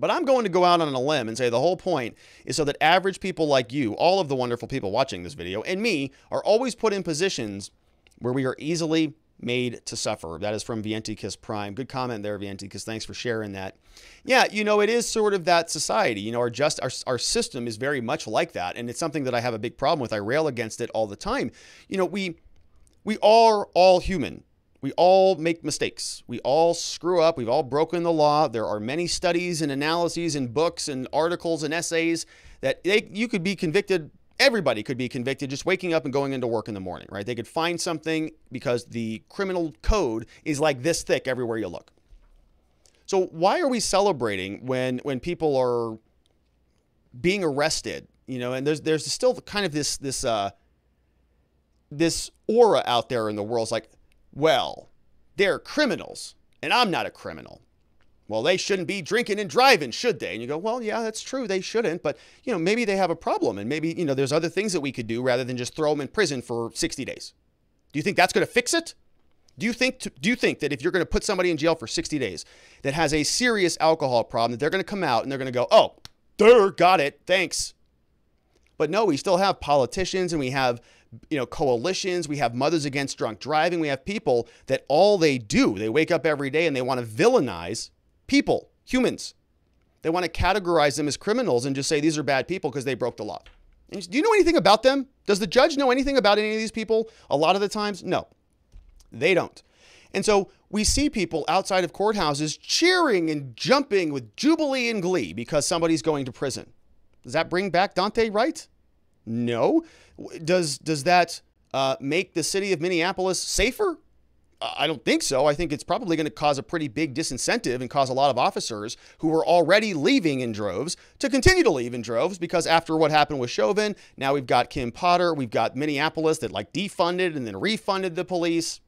but I'm going to go out on a limb and say the whole point is so that average people like you, all of the wonderful people watching this video, and me are always put in positions where we are easily made to suffer. That is from Vienticus Prime. Good comment there, Vienticus. Thanks for sharing that. Yeah, you know, it is sort of that society. You know, our just our, our system is very much like that. And it's something that I have a big problem with. I rail against it all the time. You know, we we are all human. We all make mistakes. We all screw up. We've all broken the law. There are many studies and analyses and books and articles and essays that they, you could be convicted. Everybody could be convicted just waking up and going into work in the morning, right? They could find something because the criminal code is like this thick everywhere you look. So why are we celebrating when when people are being arrested? You know, and there's there's still kind of this this uh, this aura out there in the world. It's like well, they're criminals, and I'm not a criminal. Well, they shouldn't be drinking and driving, should they? And you go, well, yeah, that's true. They shouldn't. But, you know, maybe they have a problem and maybe, you know, there's other things that we could do rather than just throw them in prison for 60 days. Do you think that's going to fix it? Do you think to, do you think that if you're going to put somebody in jail for 60 days that has a serious alcohol problem that they're going to come out and they're going to go, "Oh, there, got it. Thanks." But no, we still have politicians and we have you know coalitions. We have mothers against drunk driving. We have people that all they do they wake up every day and they want to villainize people humans. They want to categorize them as criminals and just say these are bad people because they broke the law. And do you know anything about them? Does the judge know anything about any of these people a lot of the times? No. They don't. And so we see people outside of courthouses cheering and jumping with jubilee and glee because somebody's going to prison. Does that bring back Daunte Wright? No. Does does that uh, make the city of Minneapolis safer? I don't think so. I think it's probably going to cause a pretty big disincentive and cause a lot of officers who were already leaving in droves to continue to leave in droves because after what happened with Chauvin, now we've got Kim Potter, we've got Minneapolis that like defunded and then refunded the police.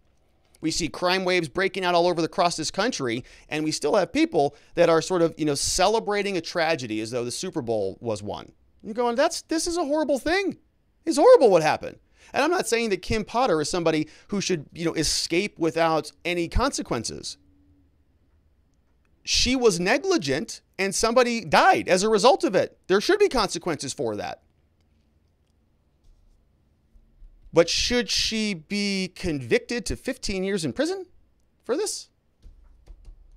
We see crime waves breaking out all over the, across this country, and we still have people that are sort of, you know, celebrating a tragedy as though the Super Bowl was won. You're going, that's this is a horrible thing. It's horrible what happened. And I'm not saying that Kim Potter is somebody who should, you know, escape without any consequences. She was negligent and somebody died as a result of it. There should be consequences for that. But should she be convicted to 15 years in prison for this?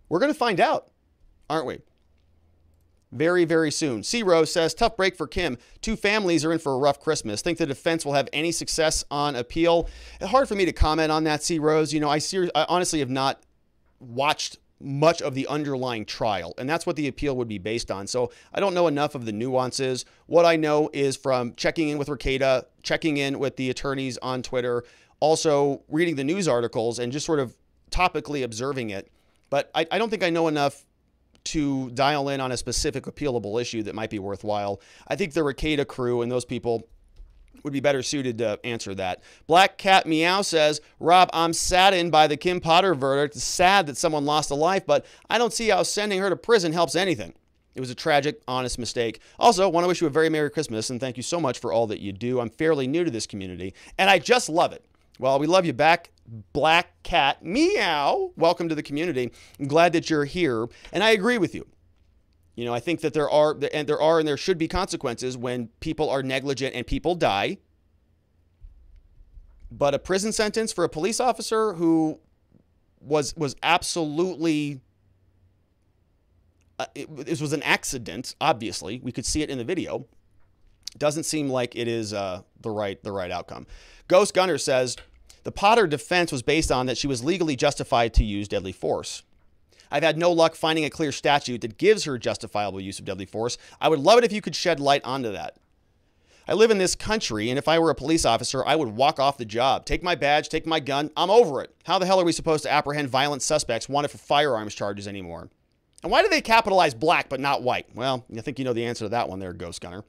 We're going to find out, aren't we? Very, very soon. C Rose says, tough break for Kim. Two families are in for a rough Christmas. Think the defense will have any success on appeal? Hard for me to comment on that, C Rose. You know, I, ser- I honestly have not watched much of the underlying trial, and that's what the appeal would be based on. So I don't know enough of the nuances. What I know is from checking in with Rekieta, checking in with the attorneys on Twitter, also reading the news articles, and just sort of topically observing it But I, I don't think I know enough to dial in on a specific appealable issue that might be worthwhile. I think the Rekieta crew and those people would be better suited to answer that. Black Cat Meow says, Rob, I'm saddened by the Kim Potter verdict. It's sad that someone lost a life, but I don't see how sending her to prison helps anything. It was a tragic, honest mistake. Also, want to wish you a very Merry Christmas and thank you so much for all that you do. I'm fairly new to this community and I just love it. Well, we love you back, Black Cat Meow. Welcome to the community. I'm glad that you're here, and I agree with you. You know, I think that there are and there are and there should be consequences when people are negligent and people die. But a prison sentence for a police officer who was was absolutely uh, it, this was an accident. Obviously, we could see it in the video. Doesn't seem like it is uh, the right the right outcome. Ghost Gunner says the Potter defense was based on that she was legally justified to use deadly force. I've had no luck finding a clear statute that gives her justifiable use of deadly force. I would love it if you could shed light onto that. I live in this country, and if I were a police officer, I would walk off the job. Take my badge, take my gun. I'm over it. How the hell are we supposed to apprehend violent suspects wanted for firearms charges anymore? And why do they capitalize black but not white? Well, I think you know the answer to that one there, Ghost Gunner.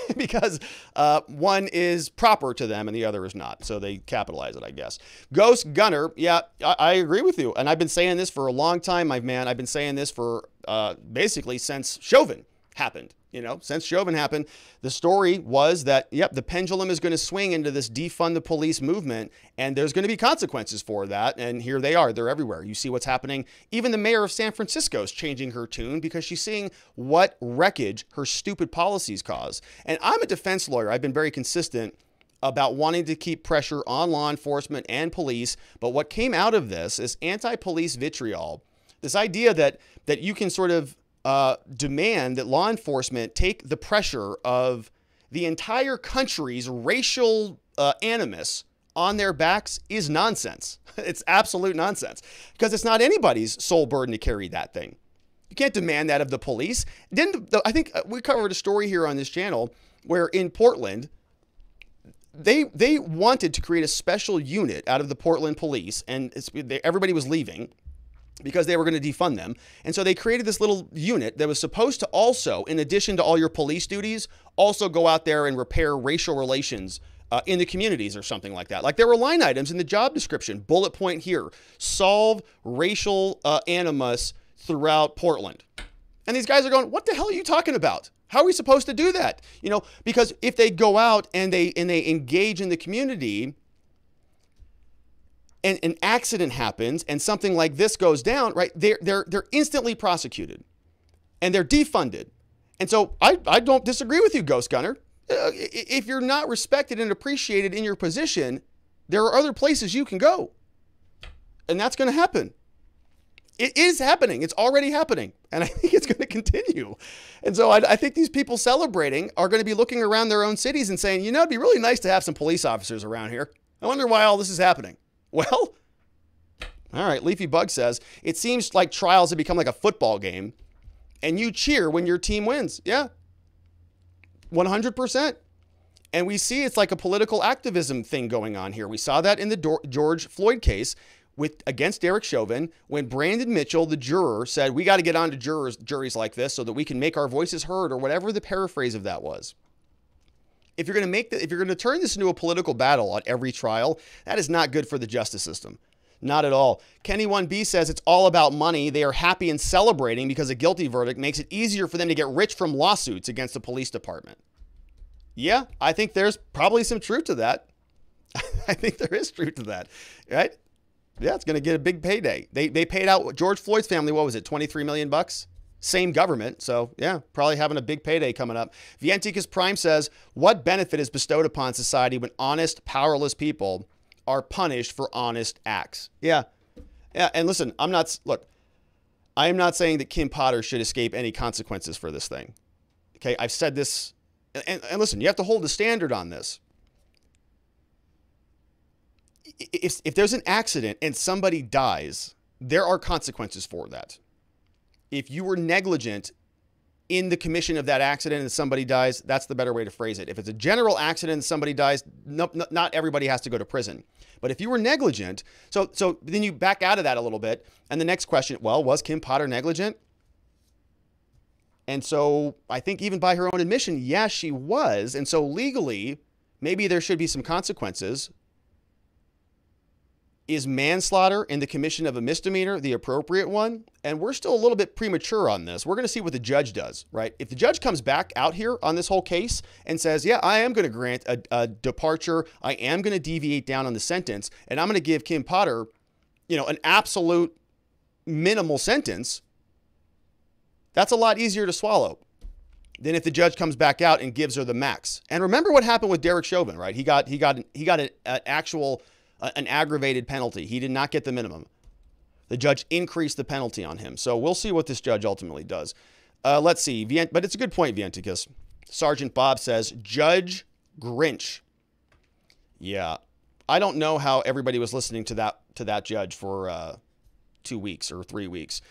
[LAUGHS] because uh, one is proper to them and the other is not. So they capitalize it, I guess. Ghost Gunner, yeah, I, I agree with you. And I've been saying this for a long time, my man. I've been saying this for uh, basically since Chauvin happened you know, since Chauvin happened, the story was that, yep, the pendulum is going to swing into this defund the police movement, and there's going to be consequences for that. And here they are. They're everywhere. You see what's happening. Even the mayor of San Francisco is changing her tune because she's seeing what wreckage her stupid policies cause. And I'm a defense lawyer. I've been very consistent about wanting to keep pressure on law enforcement and police. But what came out of this is anti police vitriol. This idea that that you can sort of uh, demand that law enforcement take the pressure of the entire country's racial uh, animus on their backs is nonsense. [LAUGHS] It's absolute nonsense because it's not anybody's sole burden to carry that thing. You can't demand that of the police. Didn't I think uh, we covered a story here on this channel where in Portland they they wanted to create a special unit out of the Portland police and everybody was leaving because they were going to defund them. And so they created this little unit that was supposed to also, in addition to all your police duties, also go out there and repair racial relations uh, in the communities or something like that. Like there were line items in the job description, bullet point here solve racial uh, animus throughout Portland. And these guys are going, what the hell are you talking about? How are we supposed to do that? You know, because if they go out and they and they engage in the community, and an accident happens and something like this goes down, right? They're they're they're instantly prosecuted and they're defunded. And so I, I don't disagree with you, Ghost Gunner. Uh, if you're not respected and appreciated in your position, there are other places you can go. And that's going to happen. It is happening. It's already happening. And I [LAUGHS] think it's going to continue. And so I, I think these people celebrating are going to be looking around their own cities and saying, you know, it'd be really nice to have some police officers around here. I wonder why all this is happening. Well, all right, Leafy Bug says, it seems like trials have become like a football game and you cheer when your team wins. Yeah. 100%. And we see it's like a political activism thing going on here. We saw that in the George Floyd case with against Derek Chauvin when Brandon Mitchell, the juror, said we got to get on to jurors juries like this so that we can make our voices heard or whatever the paraphrase of that was if you're going to make the, if you're going to turn this into a political battle at every trial, that is not good for the justice system. Not at all. Kenny 1B says it's all about money. They are happy and celebrating because a guilty verdict makes it easier for them to get rich from lawsuits against the police department. Yeah, I think there's probably some truth to that. [LAUGHS] I think there is truth to that, right? Yeah, it's going to get a big payday. They, they paid out George Floyd's family, what was it, 23 million bucks? Same government. So, yeah, probably having a big payday coming up. Vienticus Prime says, What benefit is bestowed upon society when honest, powerless people are punished for honest acts? Yeah. Yeah. And listen, I'm not, look, I am not saying that Kim Potter should escape any consequences for this thing. Okay. I've said this. And, and listen, you have to hold the standard on this. If, if there's an accident and somebody dies, there are consequences for that if you were negligent in the commission of that accident and somebody dies, that's the better way to phrase it. If it's a general accident and somebody dies, no, no, not everybody has to go to prison. But if you were negligent, so so then you back out of that a little bit, and the next question, well, was Kim Potter negligent? And so I think even by her own admission, yes, she was. And so legally, maybe there should be some consequences is manslaughter in the commission of a misdemeanor the appropriate one? And we're still a little bit premature on this. We're going to see what the judge does, right? If the judge comes back out here on this whole case and says, yeah, I am going to grant a, a departure, I am going to deviate down on the sentence, and I'm going to give Kim Potter, you know, an absolute minimal sentence, that's a lot easier to swallow than if the judge comes back out and gives her the max. And remember what happened with Derek Chauvin, right? He got he got he got an, an actual an aggravated penalty. He did not get the minimum. The judge increased the penalty on him. So we'll see what this judge ultimately does. Uh, let's see. But it's a good point, Vienticus. Sergeant Bob says, Judge Grinch. Yeah. I don't know how everybody was listening to that to that judge for uh, two weeks or three weeks.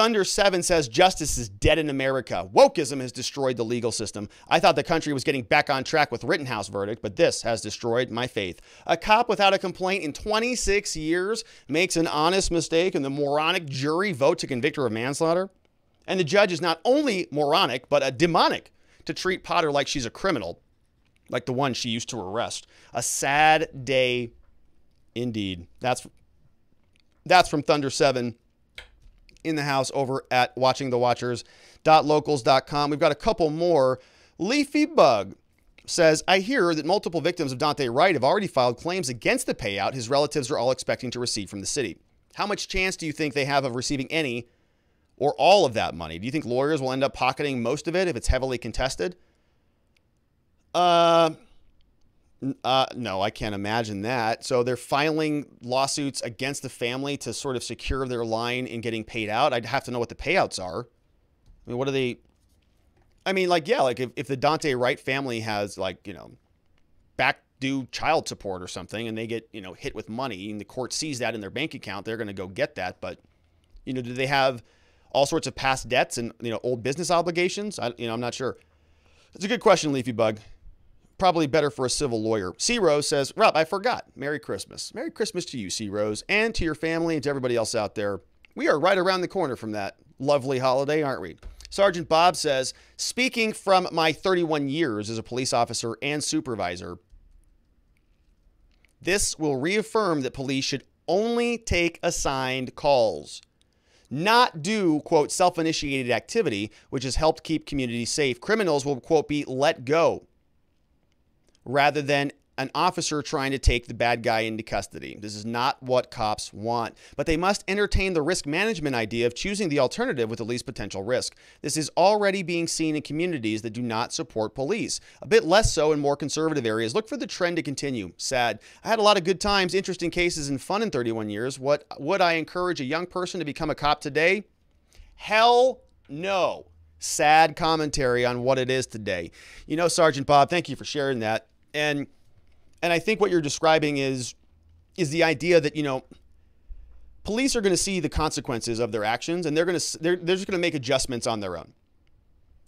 Thunder 7 says justice is dead in America. Wokeism has destroyed the legal system. I thought the country was getting back on track with Rittenhouse verdict, but this has destroyed my faith. A cop without a complaint in 26 years makes an honest mistake and the moronic jury vote to convict her of manslaughter. And the judge is not only moronic, but a demonic to treat Potter like she's a criminal, like the one she used to arrest. A sad day indeed. That's that's from Thunder 7 in the house over at watchingthewatchers.locals.com. We've got a couple more. Leafy Bug says, I hear that multiple victims of Daunte Wright have already filed claims against the payout his relatives are all expecting to receive from the city. How much chance do you think they have of receiving any or all of that money? Do you think lawyers will end up pocketing most of it if it's heavily contested? Uh, uh, no, I can't imagine that. So they're filing lawsuits against the family to sort of secure their line in getting paid out. I'd have to know what the payouts are. I mean, what are they? I mean, like, yeah, like if, if the Daunte Wright family has, like, you know, back due child support or something and they get, you know, hit with money and the court sees that in their bank account, they're going to go get that. But, you know, do they have all sorts of past debts and, you know, old business obligations? I, you know, I'm not sure. It's a good question, Leafy Bug probably better for a civil lawyer. C Rose says, Rob, I forgot. Merry Christmas. Merry Christmas to you, C Rose, and to your family and to everybody else out there. We are right around the corner from that lovely holiday, aren't we? Sergeant Bob says, speaking from my 31 years as a police officer and supervisor, this will reaffirm that police should only take assigned calls, not do, quote, self initiated activity, which has helped keep communities safe. Criminals will, quote, be let go rather than an officer trying to take the bad guy into custody. This is not what cops want, but they must entertain the risk management idea of choosing the alternative with the least potential risk. This is already being seen in communities that do not support police, a bit less so in more conservative areas. Look for the trend to continue. Sad. I had a lot of good times, interesting cases, and fun in 31 years. What would I encourage a young person to become a cop today? Hell no. Sad commentary on what it is today. You know, Sergeant Bob, thank you for sharing that and and I think what you're describing is is the idea that you know police are going to see the consequences of their actions and they're going to they're, they're just going to make adjustments on their own.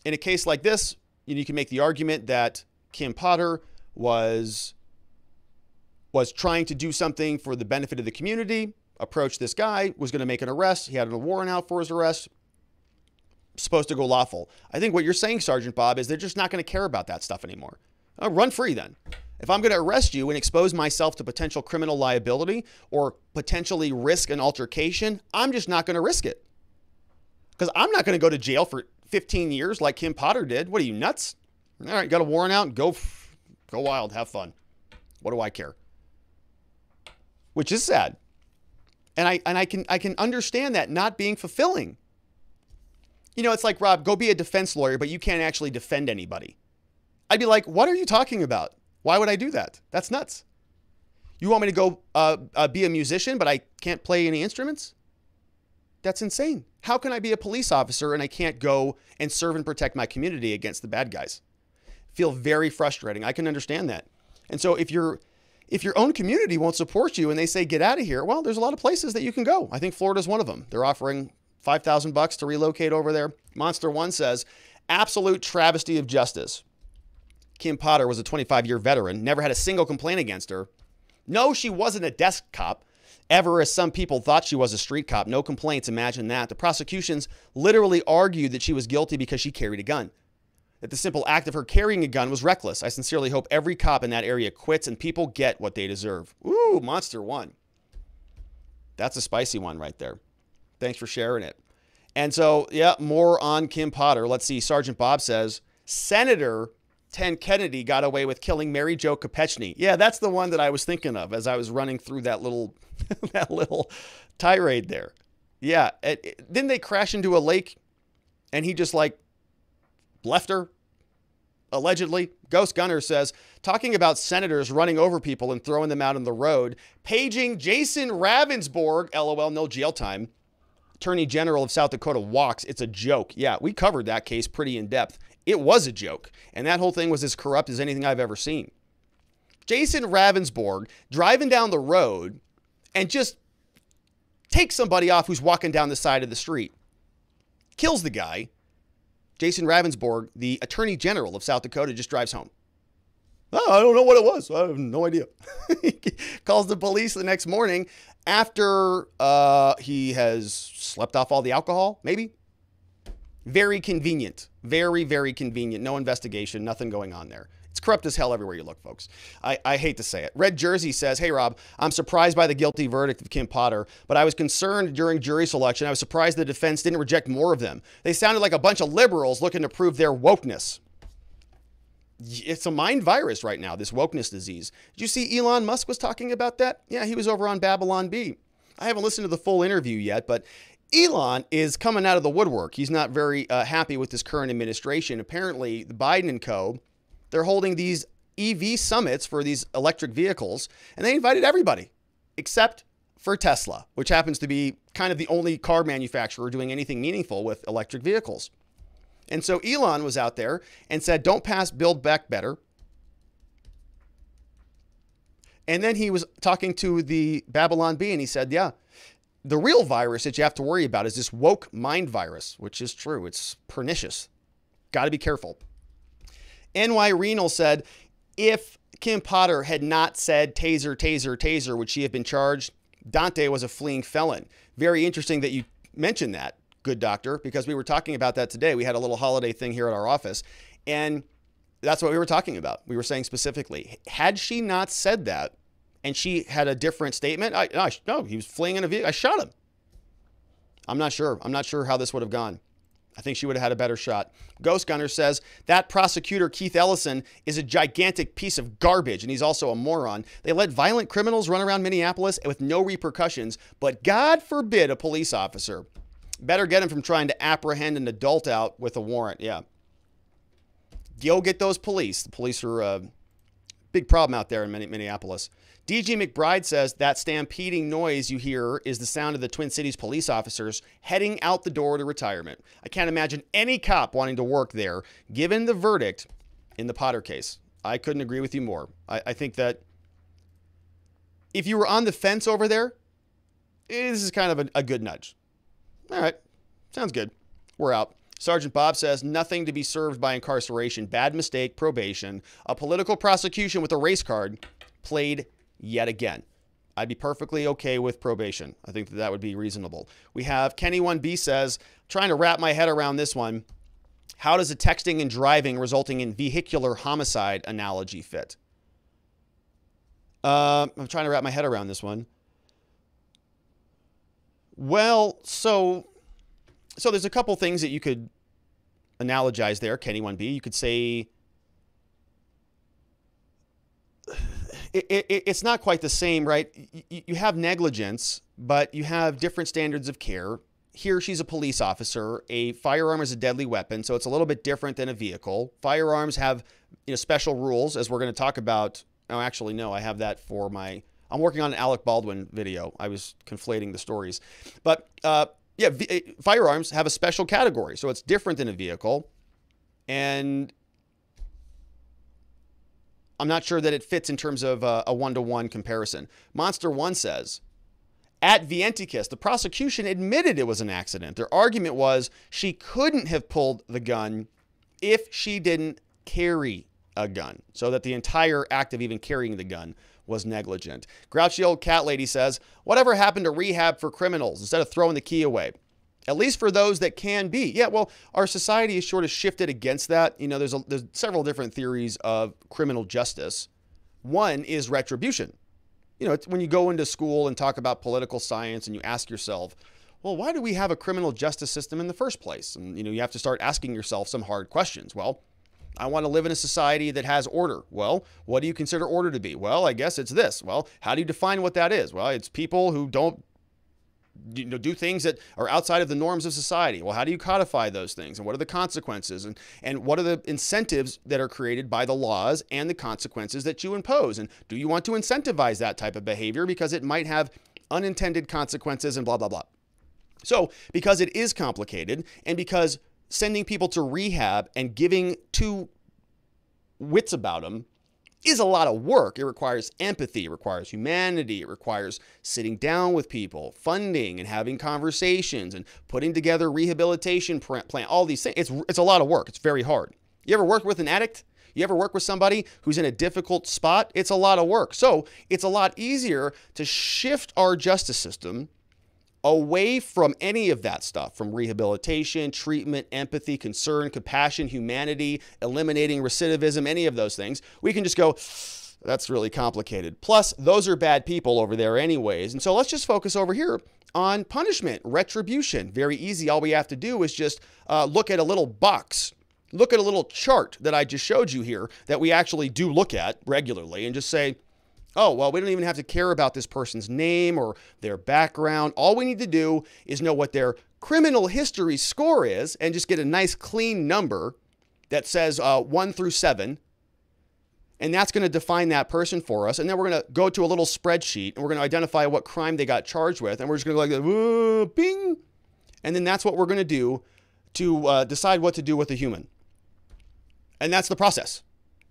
In a case like this, you, know, you can make the argument that Kim Potter was was trying to do something for the benefit of the community, approached this guy, was going to make an arrest, he had a warrant out for his arrest, supposed to go lawful. I think what you're saying, Sergeant Bob, is they're just not going to care about that stuff anymore. Uh, run free then. If I'm going to arrest you and expose myself to potential criminal liability or potentially risk an altercation, I'm just not going to risk it. Because I'm not going to go to jail for 15 years like Kim Potter did. What are you, nuts? All right, got a warrant out, go, go wild, have fun. What do I care? Which is sad. And I, and I, can, I can understand that not being fulfilling. You know, it's like, Rob, go be a defense lawyer, but you can't actually defend anybody. I'd be like, what are you talking about? Why would I do that? That's nuts. You want me to go uh, uh, be a musician, but I can't play any instruments? That's insane. How can I be a police officer and I can't go and serve and protect my community against the bad guys? Feel very frustrating. I can understand that. And so if you're if your own community won't support you and they say get out of here, well, there's a lot of places that you can go. I think Florida's one of them. They're offering 5,000 bucks to relocate over there. Monster 1 says, Absolute travesty of justice. Kim Potter was a 25 year veteran, never had a single complaint against her. No, she wasn't a desk cop, ever as some people thought she was a street cop. No complaints, imagine that. The prosecutions literally argued that she was guilty because she carried a gun. That the simple act of her carrying a gun was reckless. I sincerely hope every cop in that area quits and people get what they deserve. Ooh, Monster One. That's a spicy one right there. Thanks for sharing it. And so, yeah, more on Kim Potter. Let's see. Sergeant Bob says Senator Ted Kennedy got away with killing Mary Jo Kopechne. Yeah, that's the one that I was thinking of as I was running through that little [LAUGHS] that little tirade there. Yeah, it, it, didn't they crash into a lake and he just like left her allegedly. Ghost Gunner says, talking about senators running over people and throwing them out on the road, paging Jason Ravnsborg, lol, no jail time. Attorney General of South Dakota walks. It's a joke. Yeah, we covered that case pretty in depth. It was a joke. And that whole thing was as corrupt as anything I've ever seen. Jason Ravnsborg driving down the road and just takes somebody off who's walking down the side of the street, kills the guy. Jason Ravnsborg, the Attorney General of South Dakota, just drives home. Oh, I don't know what it was. I have no idea. [LAUGHS] calls the police the next morning after uh, he has slept off all the alcohol, maybe. Very convenient. Very, very convenient. No investigation, nothing going on there. It's corrupt as hell everywhere you look, folks. I, I hate to say it. Red Jersey says, Hey, Rob, I'm surprised by the guilty verdict of Kim Potter, but I was concerned during jury selection. I was surprised the defense didn't reject more of them. They sounded like a bunch of liberals looking to prove their wokeness. It's a mind virus right now, this wokeness disease. Did you see Elon Musk was talking about that? Yeah, he was over on Babylon Bee. I haven't listened to the full interview yet, but Elon is coming out of the woodwork. He's not very uh, happy with this current administration. Apparently, the Biden and co. They're holding these EV summits for these electric vehicles, and they invited everybody except for Tesla, which happens to be kind of the only car manufacturer doing anything meaningful with electric vehicles. And so Elon was out there and said, don't pass Build Back Better. And then he was talking to the Babylon Bee and he said, yeah, the real virus that you have to worry about is this woke mind virus, which is true. It's pernicious. Got to be careful. NY Renal said if Kim Potter had not said taser, taser, taser, would she have been charged? Daunte was a fleeing felon. Very interesting that you mentioned that, good doctor, because we were talking about that today. We had a little holiday thing here at our office, and that's what we were talking about. We were saying specifically, had she not said that, and she had a different statement, I, I no, he was fleeing in a vehicle. I shot him. I'm not sure. I'm not sure how this would have gone. I think she would have had a better shot. Ghost Gunner says that prosecutor, Keith Ellison, is a gigantic piece of garbage and he's also a moron. They let violent criminals run around Minneapolis with no repercussions, but God forbid a police officer. Better get him from trying to apprehend an adult out with a warrant. Yeah. Go get those police. The police are a big problem out there in Minneapolis. DG McBride says that stampeding noise you hear is the sound of the Twin Cities police officers heading out the door to retirement. I can't imagine any cop wanting to work there, given the verdict in the Potter case. I couldn't agree with you more. I, I think that if you were on the fence over there, eh, this is kind of a, a good nudge. All right, sounds good. We're out. Sergeant Bob says nothing to be served by incarceration, bad mistake, probation, a political prosecution with a race card played yet again. I'd be perfectly okay with probation. I think that that would be reasonable. We have Kenny 1B says, trying to wrap my head around this one. How does a texting and driving resulting in vehicular homicide analogy fit? Uh, I'm trying to wrap my head around this one. Well, so so there's a couple things that you could analogize there, Can anyone be? You could say it, it, it's not quite the same, right? You, you have negligence, but you have different standards of care. Here, she's a police officer. A firearm is a deadly weapon, so it's a little bit different than a vehicle. Firearms have you know special rules, as we're going to talk about. Oh, actually, no, I have that for my. I'm working on an Alec Baldwin video. I was conflating the stories, but uh, yeah, v- firearms have a special category, so it's different than a vehicle, and I'm not sure that it fits in terms of a one to one comparison. Monster One says, at Vienticus, the prosecution admitted it was an accident. Their argument was she couldn't have pulled the gun if she didn't carry a gun, so that the entire act of even carrying the gun was negligent. Grouchy old cat lady says, Whatever happened to rehab for criminals instead of throwing the key away? At least for those that can be. Yeah, well, our society is sort of shifted against that. You know, there's, a, there's several different theories of criminal justice. One is retribution. You know, when you go into school and talk about political science and you ask yourself, well, why do we have a criminal justice system in the first place? And, you know, you have to start asking yourself some hard questions. Well, I want to live in a society that has order. Well, what do you consider order to be? Well, I guess it's this. Well, how do you define what that is? Well, it's people who don't you know do things that are outside of the norms of society. Well, how do you codify those things and what are the consequences and and what are the incentives that are created by the laws and the consequences that you impose? And do you want to incentivize that type of behavior because it might have unintended consequences and blah blah blah. So, because it is complicated and because sending people to rehab and giving two wits about them is a lot of work. It requires empathy, it requires humanity, it requires sitting down with people, funding and having conversations and putting together rehabilitation plan, all these things. It's it's a lot of work. It's very hard. You ever worked with an addict? You ever work with somebody who's in a difficult spot? It's a lot of work. So, it's a lot easier to shift our justice system away from any of that stuff from rehabilitation, treatment, empathy, concern, compassion, humanity, eliminating recidivism, any of those things. We can just go, that's really complicated. Plus, those are bad people over there, anyways. And so let's just focus over here on punishment, retribution. Very easy. All we have to do is just uh, look at a little box. Look at a little chart that I just showed you here that we actually do look at regularly and just say, Oh, well, we don't even have to care about this person's name or their background. All we need to do is know what their criminal history score is and just get a nice clean number that says uh, one through seven. And that's going to define that person for us. And then we're going to go to a little spreadsheet and we're going to identify what crime they got charged with. And we're just going to go like, bing. And then that's what we're going to do to uh, decide what to do with a human. And that's the process.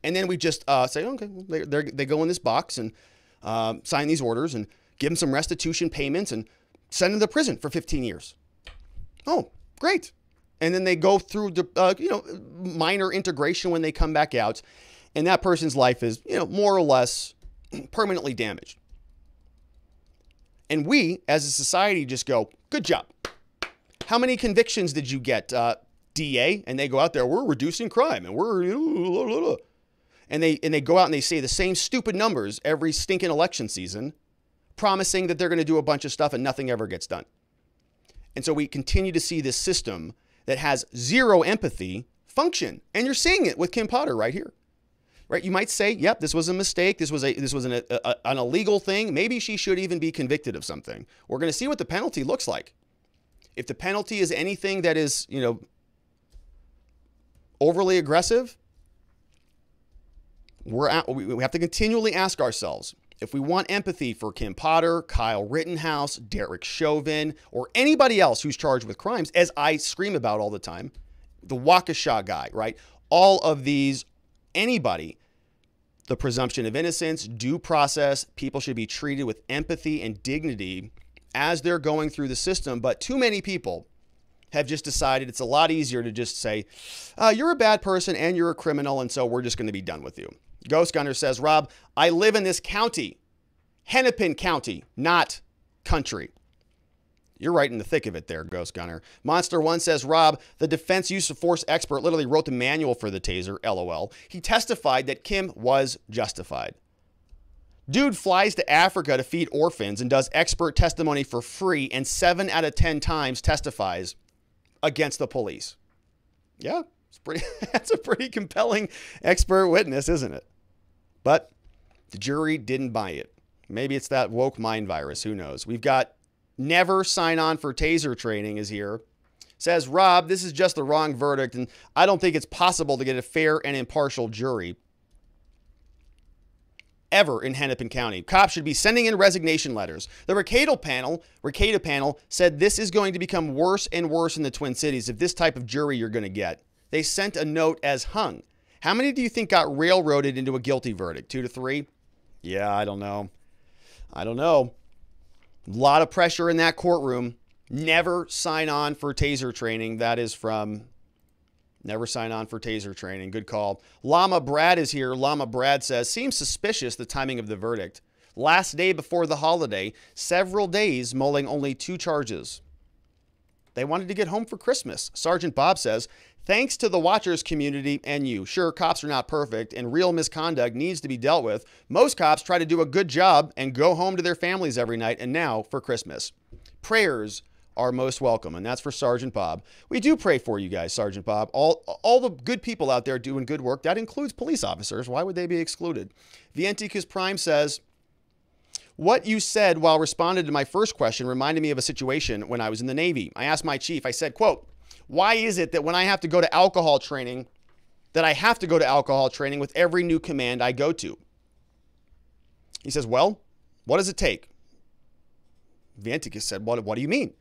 And then we just uh, say, okay, they, they go in this box and um, sign these orders and give them some restitution payments and send them to prison for 15 years. Oh, great. And then they go through the, uh, you know, minor integration when they come back out. And that person's life is, you know, more or less [CLEARS THROAT] permanently damaged. And we, as a society, just go, good job. How many convictions did you get, uh, DA? And they go out there, we're reducing crime and we're, you know, and they and they go out and they say the same stupid numbers every stinking election season, promising that they're going to do a bunch of stuff and nothing ever gets done. And so we continue to see this system that has zero empathy function. And you're seeing it with Kim Potter right here. Right? You might say, "Yep, this was a mistake. This was a this was an, a, an illegal thing. Maybe she should even be convicted of something." We're going to see what the penalty looks like. If the penalty is anything that is, you know, overly aggressive, we're at, we have to continually ask ourselves if we want empathy for Kim Potter, Kyle Rittenhouse, Derek Chauvin, or anybody else who's charged with crimes, as I scream about all the time, the Waukesha guy, right? All of these, anybody, the presumption of innocence, due process, people should be treated with empathy and dignity as they're going through the system. But too many people have just decided it's a lot easier to just say, uh, you're a bad person and you're a criminal, and so we're just going to be done with you. Ghost Gunner says, Rob, I live in this county, Hennepin County, not country. You're right in the thick of it there, Ghost Gunner. Monster One says, Rob, the defense use of force expert literally wrote the manual for the taser, lol. He testified that Kim was justified. Dude flies to Africa to feed orphans and does expert testimony for free, and seven out of 10 times testifies against the police. Yeah, it's pretty, [LAUGHS] that's a pretty compelling expert witness, isn't it? But the jury didn't buy it. Maybe it's that woke mind virus. Who knows? We've got never sign on for taser training is here. Says, Rob, this is just the wrong verdict, and I don't think it's possible to get a fair and impartial jury ever in Hennepin County. Cops should be sending in resignation letters. The Recato panel, Recato panel said this is going to become worse and worse in the Twin Cities if this type of jury you're going to get. They sent a note as hung. How many do you think got railroaded into a guilty verdict? Two to three? Yeah, I don't know. I don't know. A lot of pressure in that courtroom. Never sign on for taser training. That is from Never sign on for taser training. Good call. Llama Brad is here. Llama Brad says, seems suspicious the timing of the verdict. Last day before the holiday, several days mulling only two charges. They wanted to get home for Christmas. Sergeant Bob says, thanks to the Watchers community and you. Sure, cops are not perfect and real misconduct needs to be dealt with. Most cops try to do a good job and go home to their families every night and now for Christmas. Prayers are most welcome, and that's for Sergeant Bob. We do pray for you guys, Sergeant Bob. All all the good people out there doing good work. That includes police officers. Why would they be excluded? Vienticus Prime says, what you said while responding to my first question reminded me of a situation when I was in the Navy. I asked my chief, I said, quote, why is it that when I have to go to alcohol training, that I have to go to alcohol training with every new command I go to? He says, well, what does it take? Vienticus said, what, what do you mean?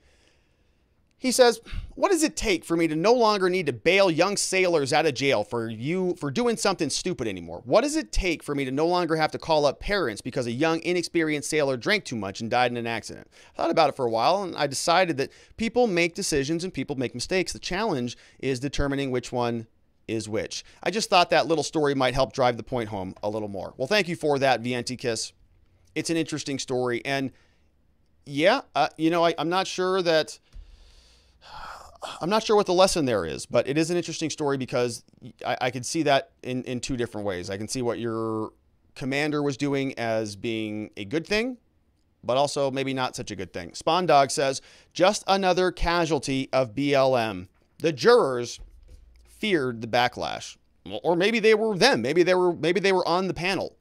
He says, "What does it take for me to no longer need to bail young sailors out of jail for you for doing something stupid anymore? What does it take for me to no longer have to call up parents because a young inexperienced sailor drank too much and died in an accident?" I thought about it for a while and I decided that people make decisions and people make mistakes. The challenge is determining which one is which. I just thought that little story might help drive the point home a little more. Well, thank you for that, Vienticus. It's an interesting story and yeah, uh, you know, I, I'm not sure that I'm not sure what the lesson there is, but it is an interesting story because I, I can see that in, in two different ways. I can see what your commander was doing as being a good thing, but also maybe not such a good thing. Spawn Dog says, just another casualty of BLM. The jurors feared the backlash. Or maybe they were them. Maybe they were maybe they were on the panel.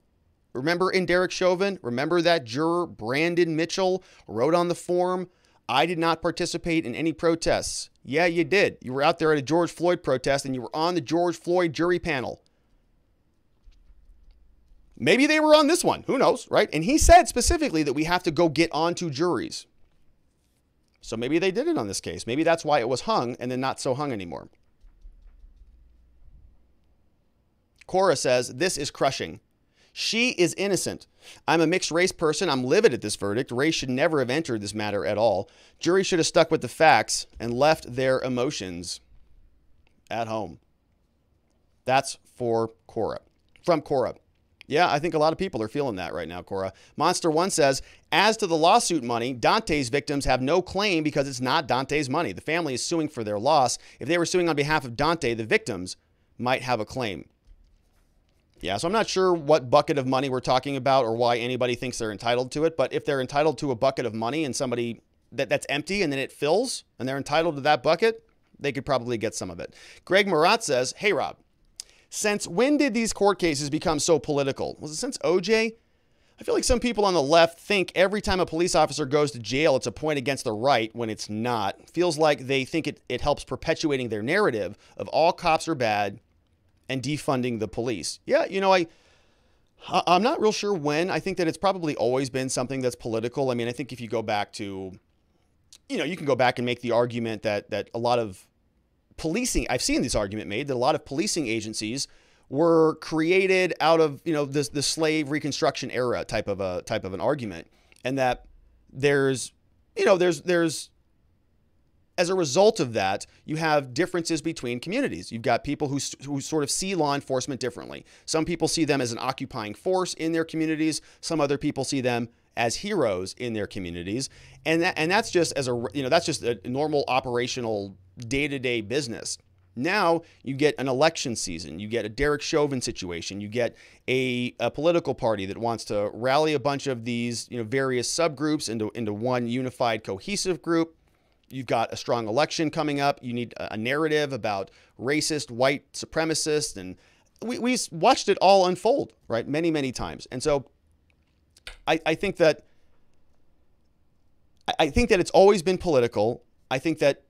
Remember in Derek Chauvin? Remember that juror Brandon Mitchell wrote on the form, I did not participate in any protests. Yeah, you did. You were out there at a George Floyd protest and you were on the George Floyd jury panel. Maybe they were on this one. Who knows, right? And he said specifically that we have to go get onto juries. So maybe they did it on this case. Maybe that's why it was hung and then not so hung anymore. Cora says, This is crushing. She is innocent. I'm a mixed race person. I'm livid at this verdict. Race should never have entered this matter at all. Jury should have stuck with the facts and left their emotions at home. That's for Cora. From Cora. Yeah, I think a lot of people are feeling that right now, Cora. Monster One says, as to the lawsuit money, Daunte's victims have no claim because it's not Daunte's money. The family is suing for their loss. If they were suing on behalf of Daunte, the victims might have a claim. Yeah, so I'm not sure what bucket of money we're talking about or why anybody thinks they're entitled to it, but if they're entitled to a bucket of money and somebody that, that's empty and then it fills and they're entitled to that bucket, they could probably get some of it. Greg Marat says, Hey Rob, since when did these court cases become so political? Was it since OJ? I feel like some people on the left think every time a police officer goes to jail, it's a point against the right when it's not. Feels like they think it, it helps perpetuating their narrative of all cops are bad and defunding the police. Yeah, you know, I I'm not real sure when. I think that it's probably always been something that's political. I mean, I think if you go back to you know, you can go back and make the argument that that a lot of policing I've seen this argument made that a lot of policing agencies were created out of, you know, the the slave reconstruction era type of a type of an argument and that there's you know, there's there's as a result of that, you have differences between communities. You've got people who, who sort of see law enforcement differently. Some people see them as an occupying force in their communities. Some other people see them as heroes in their communities. And that, and that's just as a you know that's just a normal operational day-to-day business. Now you get an election season, you get a Derek Chauvin situation, you get a, a, political party that wants to rally a bunch of these you know various subgroups into into one unified cohesive group you've got a strong election coming up. You need a narrative about racist, white supremacists. And we, we watched it all unfold, right? Many, many times. And so I, I think that I think that it's always been political. I think that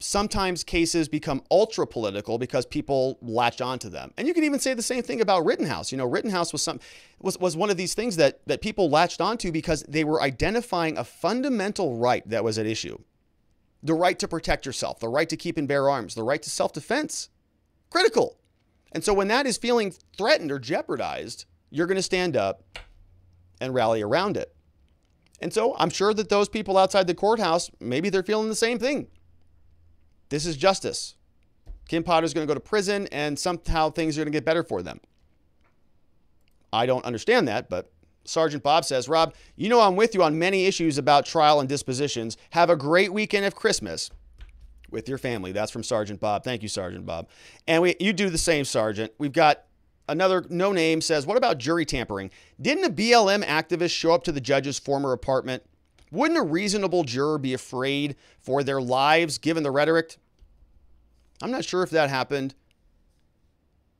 sometimes cases become ultra political because people latch onto them. And you can even say the same thing about Rittenhouse. You know, Rittenhouse was some was, was one of these things that that people latched onto because they were identifying a fundamental right that was at issue the right to protect yourself, the right to keep and bear arms, the right to self defense. Critical. And so when that is feeling threatened or jeopardized, you're going to stand up and rally around it. And so I'm sure that those people outside the courthouse, maybe they're feeling the same thing. This is justice. Kim Potter's going to go to prison and somehow things are going to get better for them. I don't understand that, but Sergeant Bob says, Rob, you know I'm with you on many issues about trial and dispositions. Have a great weekend of Christmas with your family. That's from Sergeant Bob. Thank you, Sergeant Bob. And we, you do the same, Sergeant. We've got another no name says, What about jury tampering? Didn't a BLM activist show up to the judge's former apartment? Wouldn't a reasonable juror be afraid for their lives given the rhetoric? I'm not sure if that happened.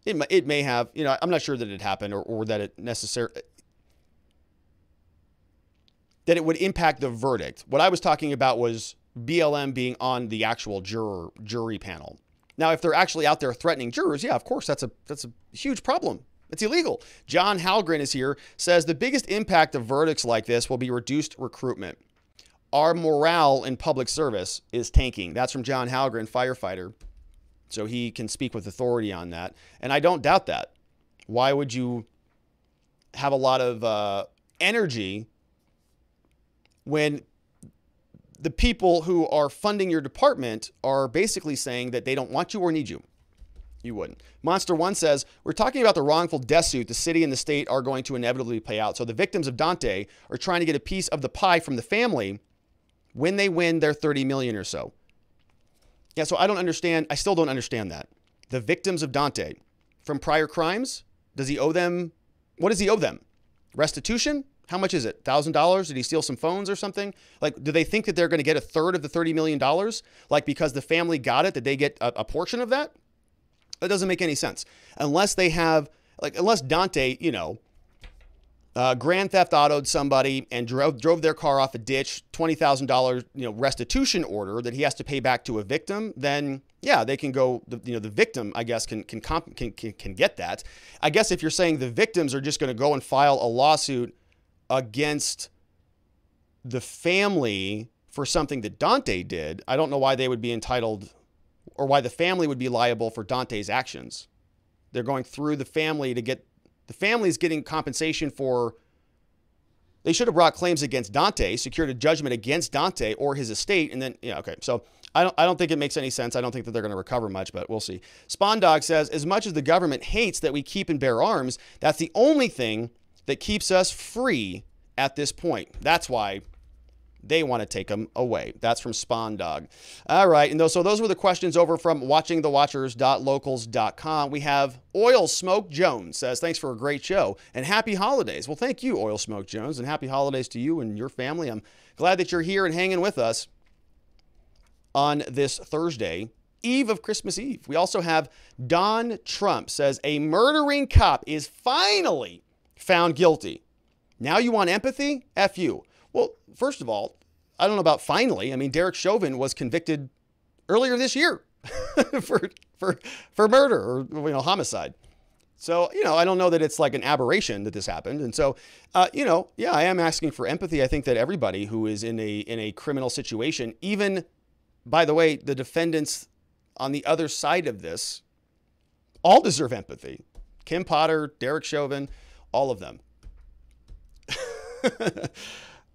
It may, it may have, you know, I'm not sure that it happened or, or that it necessarily that it would impact the verdict. What I was talking about was BLM being on the actual juror jury panel. Now, if they're actually out there threatening jurors, yeah, of course, that's a that's a huge problem. It's illegal. John Halgren is here, says the biggest impact of verdicts like this will be reduced recruitment. Our morale in public service is tanking. That's from John Halgren, firefighter. So he can speak with authority on that. And I don't doubt that. Why would you have a lot of uh, energy when the people who are funding your department are basically saying that they don't want you or need you. You wouldn't. Monster One says, We're talking about the wrongful death suit the city and the state are going to inevitably pay out. So the victims of Daunte are trying to get a piece of the pie from the family when they win their 30 million or so. Yeah, so I don't understand. I still don't understand that. The victims of Daunte from prior crimes, does he owe them? What does he owe them? Restitution? How much is it? Thousand dollars? Did he steal some phones or something? Like, do they think that they're going to get a third of the thirty million dollars? Like, because the family got it, that they get a, a portion of that? That doesn't make any sense. Unless they have, like, unless Daunte, you know, uh, grand theft autoed somebody and drove drove their car off a ditch, twenty thousand dollars, you know, restitution order that he has to pay back to a victim, then yeah, they can go. The, you know, the victim, I guess, can can comp, can, can can get that. I guess if you're saying the victims are just going to go and file a lawsuit against the family for something that Daunte did, I don't know why they would be entitled or why the family would be liable for Daunte's actions. They're going through the family to get the family is getting compensation for they should have brought claims against Daunte, secured a judgment against Daunte or his estate, and then yeah, okay. So I don't I don't think it makes any sense. I don't think that they're going to recover much, but we'll see. Spawn Dog says, as much as the government hates that we keep and bear arms, that's the only thing that keeps us free at this point. That's why they want to take them away. That's from Spawn Dog. All right. And those, so those were the questions over from watchingthewatchers.locals.com. We have Oil Smoke Jones says, thanks for a great show and happy holidays. Well, thank you, Oil Smoke Jones, and happy holidays to you and your family. I'm glad that you're here and hanging with us on this Thursday. Eve of Christmas Eve. We also have Don Trump says a murdering cop is finally found guilty. Now you want empathy? F you. Well, first of all, I don't know about finally. I mean, Derek Chauvin was convicted earlier this year [LAUGHS] for, for, for murder or you know, homicide. So, you know, I don't know that it's like an aberration that this happened. And so, uh, you know, yeah, I am asking for empathy. I think that everybody who is in a in a criminal situation, even by the way, the defendants on the other side of this all deserve empathy. Kim Potter, Derek Chauvin, all of them. [LAUGHS]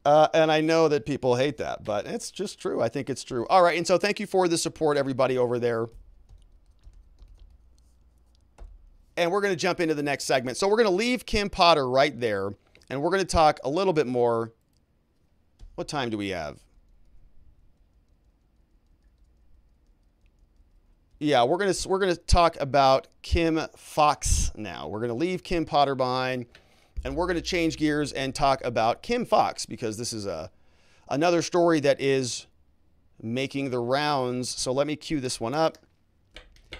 uh, and I know that people hate that, but it's just true. I think it's true. All right. And so thank you for the support, everybody over there. And we're going to jump into the next segment. So we're going to leave Kim Potter right there, and we're going to talk a little bit more. What time do we have? Yeah, we're gonna we're gonna talk about Kim Foxx now. We're gonna leave Kim Potter behind and we're going to change gears and talk about Kim Foxx because this is a another story that is making the rounds. So let me cue this one up.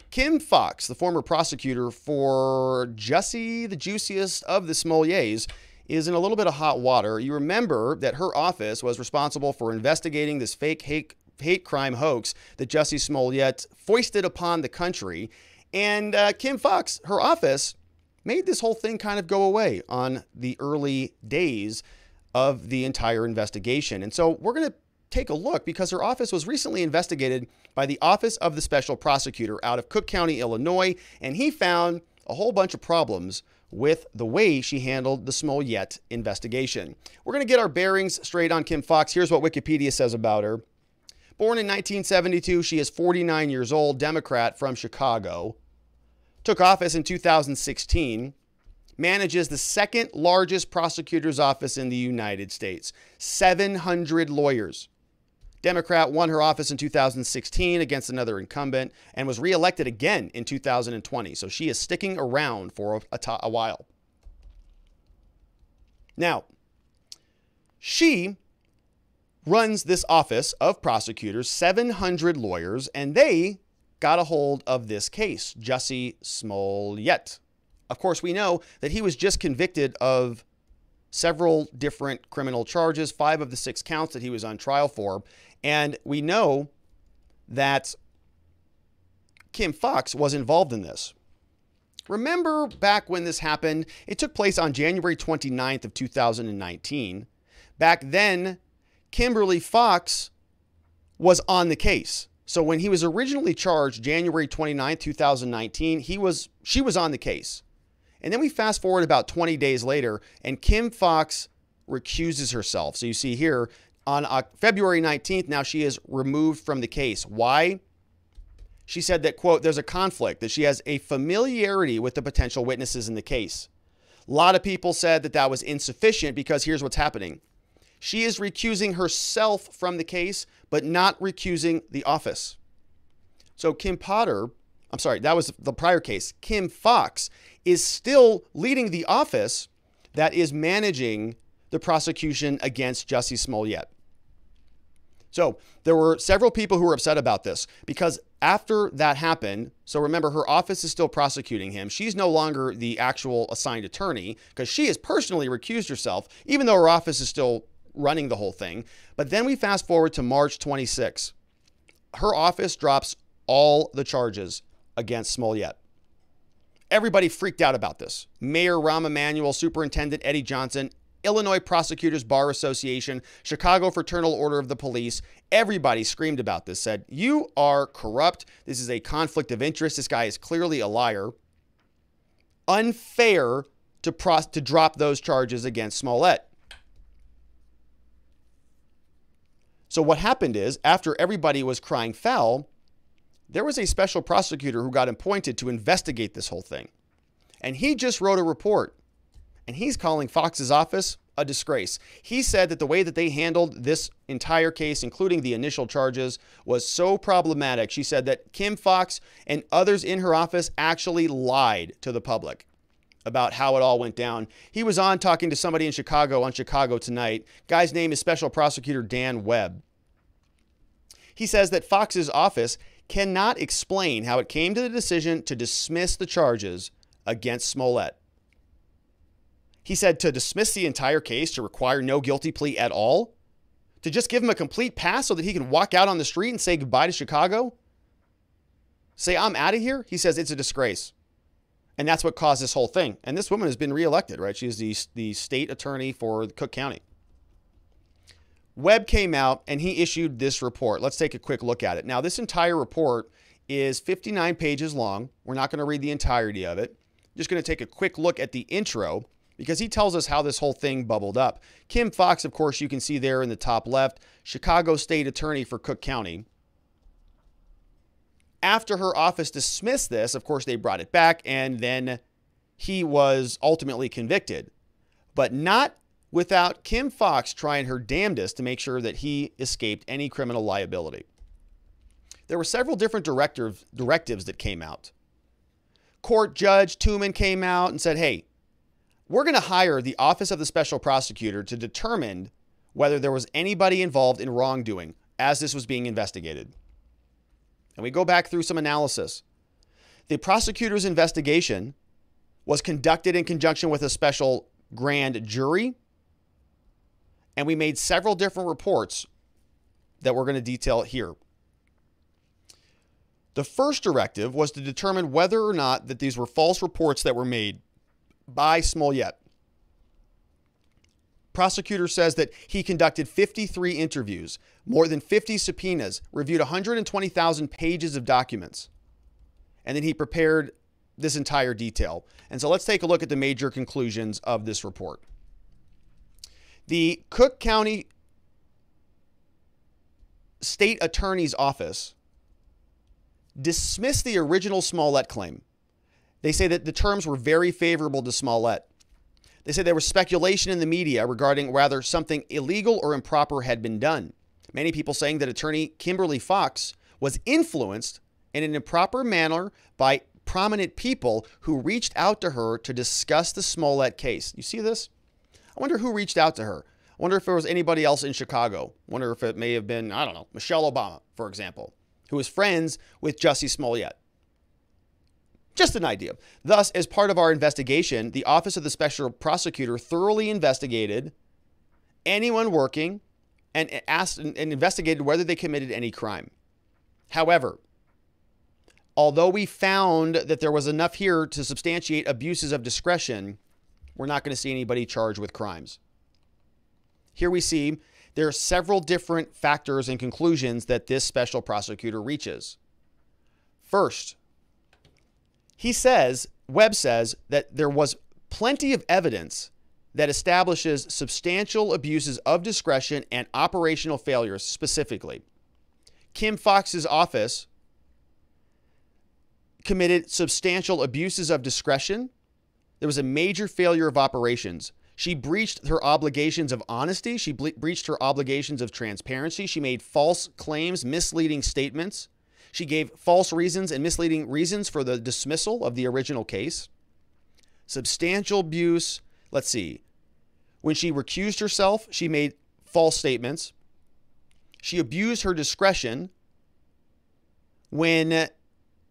Kim Foxx, the former prosecutor for Jussie, the juiciest of the Smolletts, is in a little bit of hot water. You remember that her office was responsible for investigating this fake hate, hate crime hoax that Jussie Smollett foisted upon the country. And uh, Kim Foxx, her office, made this whole thing kind of go away on the early days of the entire investigation. And so we're going to take a look because her office was recently investigated by the Office of the Special Prosecutor out of Cook County, Illinois, and he found a whole bunch of problems with the way she handled the Smollett investigation. We're going to get our bearings straight on Kim Foxx. Here's what Wikipedia says about her. Born in 1972, she is 49 years old, Democrat from Chicago. Took office in 2016. Manages the second largest prosecutor's office in the United States 700 lawyers. Democrat won her office in 2016 against another incumbent and was reelected again in 2020. So she is sticking around for a, a, a while. Now, she runs this office of prosecutors, 700 lawyers, and they got a hold of this case, Jussie Smollett. Of course, we know that he was just convicted of several different criminal charges, five of the six counts that he was on trial for. And we know that Kim Foxx was involved in this. Remember back when this happened? It took place on January 29th of 2019. Back then, Kimberly Foxx was on the case. So when he was originally charged January 29, 2019, he was she was on the case. And then we fast forward about 20 days later and Kim Foxx recuses herself. So you see here on February 19th now she is removed from the case. Why? She said that quote there's a conflict that she has a familiarity with the potential witnesses in the case. A lot of people said that that was insufficient because here's what's happening. She is recusing herself from the case, but not recusing the office. So Kim Potter, I'm sorry, that was the prior case. Kim Foxx is still leading the office that is managing the prosecution against Jussie Smollett. So there were several people who were upset about this because after that happened, so remember, her office is still prosecuting him. She's no longer the actual assigned attorney because she has personally recused herself, even though her office is still running the whole thing. But then we fast forward to March 26. Her office drops all the charges against Smollett. Everybody freaked out about this. Mayor Rahm Emanuel, Superintendent Eddie Johnson, Illinois Prosecutors Bar Association, Chicago Fraternal Order of the Police, everybody screamed about this, said, You are corrupt. This is a conflict of interest. This guy is clearly a liar. Unfair to, to drop those charges against Smollett. So, what happened is, after everybody was crying foul, there was a special prosecutor who got appointed to investigate this whole thing. And he just wrote a report. And he's calling Foxx's office a disgrace. He said that the way that they handled this entire case, including the initial charges, was so problematic. She said that Kim Foxx and others in her office actually lied to the public about how it all went down. He was on talking to somebody in Chicago on Chicago Tonight. Guy's name is Special Prosecutor Dan Webb. He says that Foxx's office cannot explain how it came to the decision to dismiss the charges against Smollett. He said to dismiss the entire case to require no guilty plea at all, to just give him a complete pass so that he can walk out on the street and say goodbye to Chicago, say, I'm out of here. He says it's a disgrace. And that's what caused this whole thing. And this woman has been reelected, right? She's the, the state attorney for Cook County. Webb came out and he issued this report. Let's take a quick look at it. Now, this entire report is 59 pages long. We're not going to read the entirety of it. Just going to take a quick look at the intro because he tells us how this whole thing bubbled up. Kim Foxx, of course, you can see there in the top left, Chicago State Attorney for Cook County. After her office dismissed this, of course, they brought it back and then he was ultimately convicted, but not without Kim Foxx trying her damnedest to make sure that he escaped any criminal liability. There were several different directive, directives that came out. Court Judge Toomin came out and said, hey, we're going to hire the Office of the Special Prosecutor to determine whether there was anybody involved in wrongdoing as this was being investigated. And we go back through some analysis. The prosecutor's investigation was conducted in conjunction with a special grand jury and we made several different reports that we're going to detail here. The first directive was to determine whether or not that these were false reports that were made by Smollett. Prosecutor says that he conducted 53 interviews, more than 50 subpoenas, reviewed 120,000 pages of documents, and then he prepared this entire detail. And so let's take a look at the major conclusions of this report. The Cook County state attorney's office dismissed the original Smollett claim. They say that the terms were very favorable to Smollett. They say there was speculation in the media regarding whether something illegal or improper had been done. Many people saying that attorney Kimberly Foxx was influenced in an improper manner by prominent people who reached out to her to discuss the Smollett case. You see this? I wonder who reached out to her. I wonder if there was anybody else in Chicago. I wonder if it may have been, I don't know, Michelle Obama, for example, who was friends with Jussie Smollett. Just an idea. Thus, as part of our investigation, the Office of the Special Prosecutor thoroughly investigated anyone working and asked and investigated whether they committed any crime. However, although we found that there was enough here to substantiate abuses of discretion, we're not going to see anybody charged with crimes. Here we see there are several different factors and conclusions that this special prosecutor reaches. First, he says, Webb says, that there was plenty of evidence that establishes substantial abuses of discretion and operational failures specifically. Kim Foxx's office committed substantial abuses of discretion. There was a major failure of operations. She breached her obligations of honesty. She breached her obligations of transparency. She made false claims, misleading statements. She gave false reasons and misleading reasons for the dismissal of the original case. Substantial abuse. Let's see. When she recused herself, she made false statements. She abused her discretion when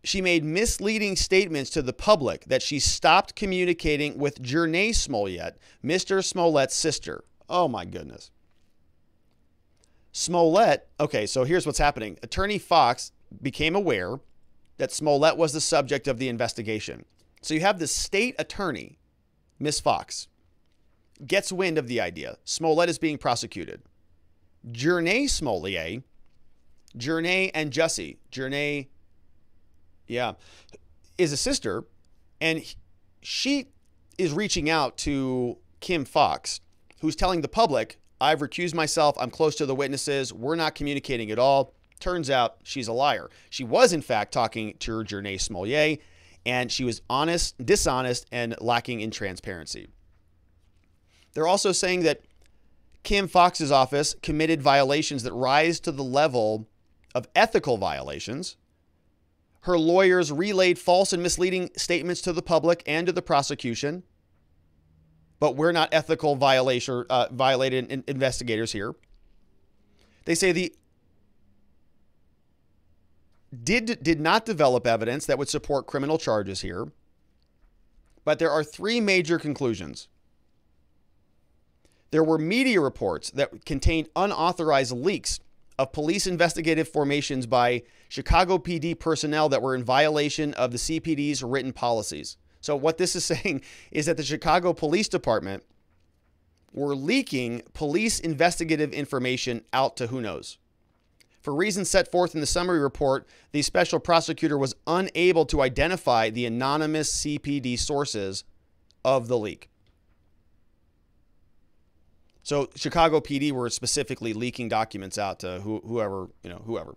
she made misleading statements to the public that she stopped communicating with Jurnee Smollett, Mr. Smollett's sister. Oh my goodness. Smollett, okay, so here's what's happening. Attorney Foxx became aware that Smollett was the subject of the investigation. So you have the state attorney, Miss Foxx, gets wind of the idea. Smollett is being prosecuted. Jurnee Smollett, Jurnee and Jussie, Jurnee yeah, is a sister, and she is reaching out to Kim Foxx, who's telling the public, I've recused myself. I'm close to the witnesses. We're not communicating at all. Turns out she's a liar. She was, in fact, talking to Jurnee Smollett, and she was honest, dishonest, and lacking in transparency. They're also saying that Kim Foxx's office committed violations that rise to the level of ethical violations her lawyers relayed false and misleading statements to the public and to the prosecution. But we're not ethical violation, uh, violated in- investigators here. They say the did did not develop evidence that would support criminal charges here. But there are three major conclusions. There were media reports that contained unauthorized leaks of police investigative formations by Chicago PD personnel that were in violation of the CPD's written policies. So, what this is [LAUGHS] saying is that the Chicago Police Department were leaking police investigative information out to who knows. For reasons set forth in the summary report, the special prosecutor was unable to identify the anonymous CPD sources of the leak. So Chicago PD were specifically leaking documents out to who, whoever, you know, whoever.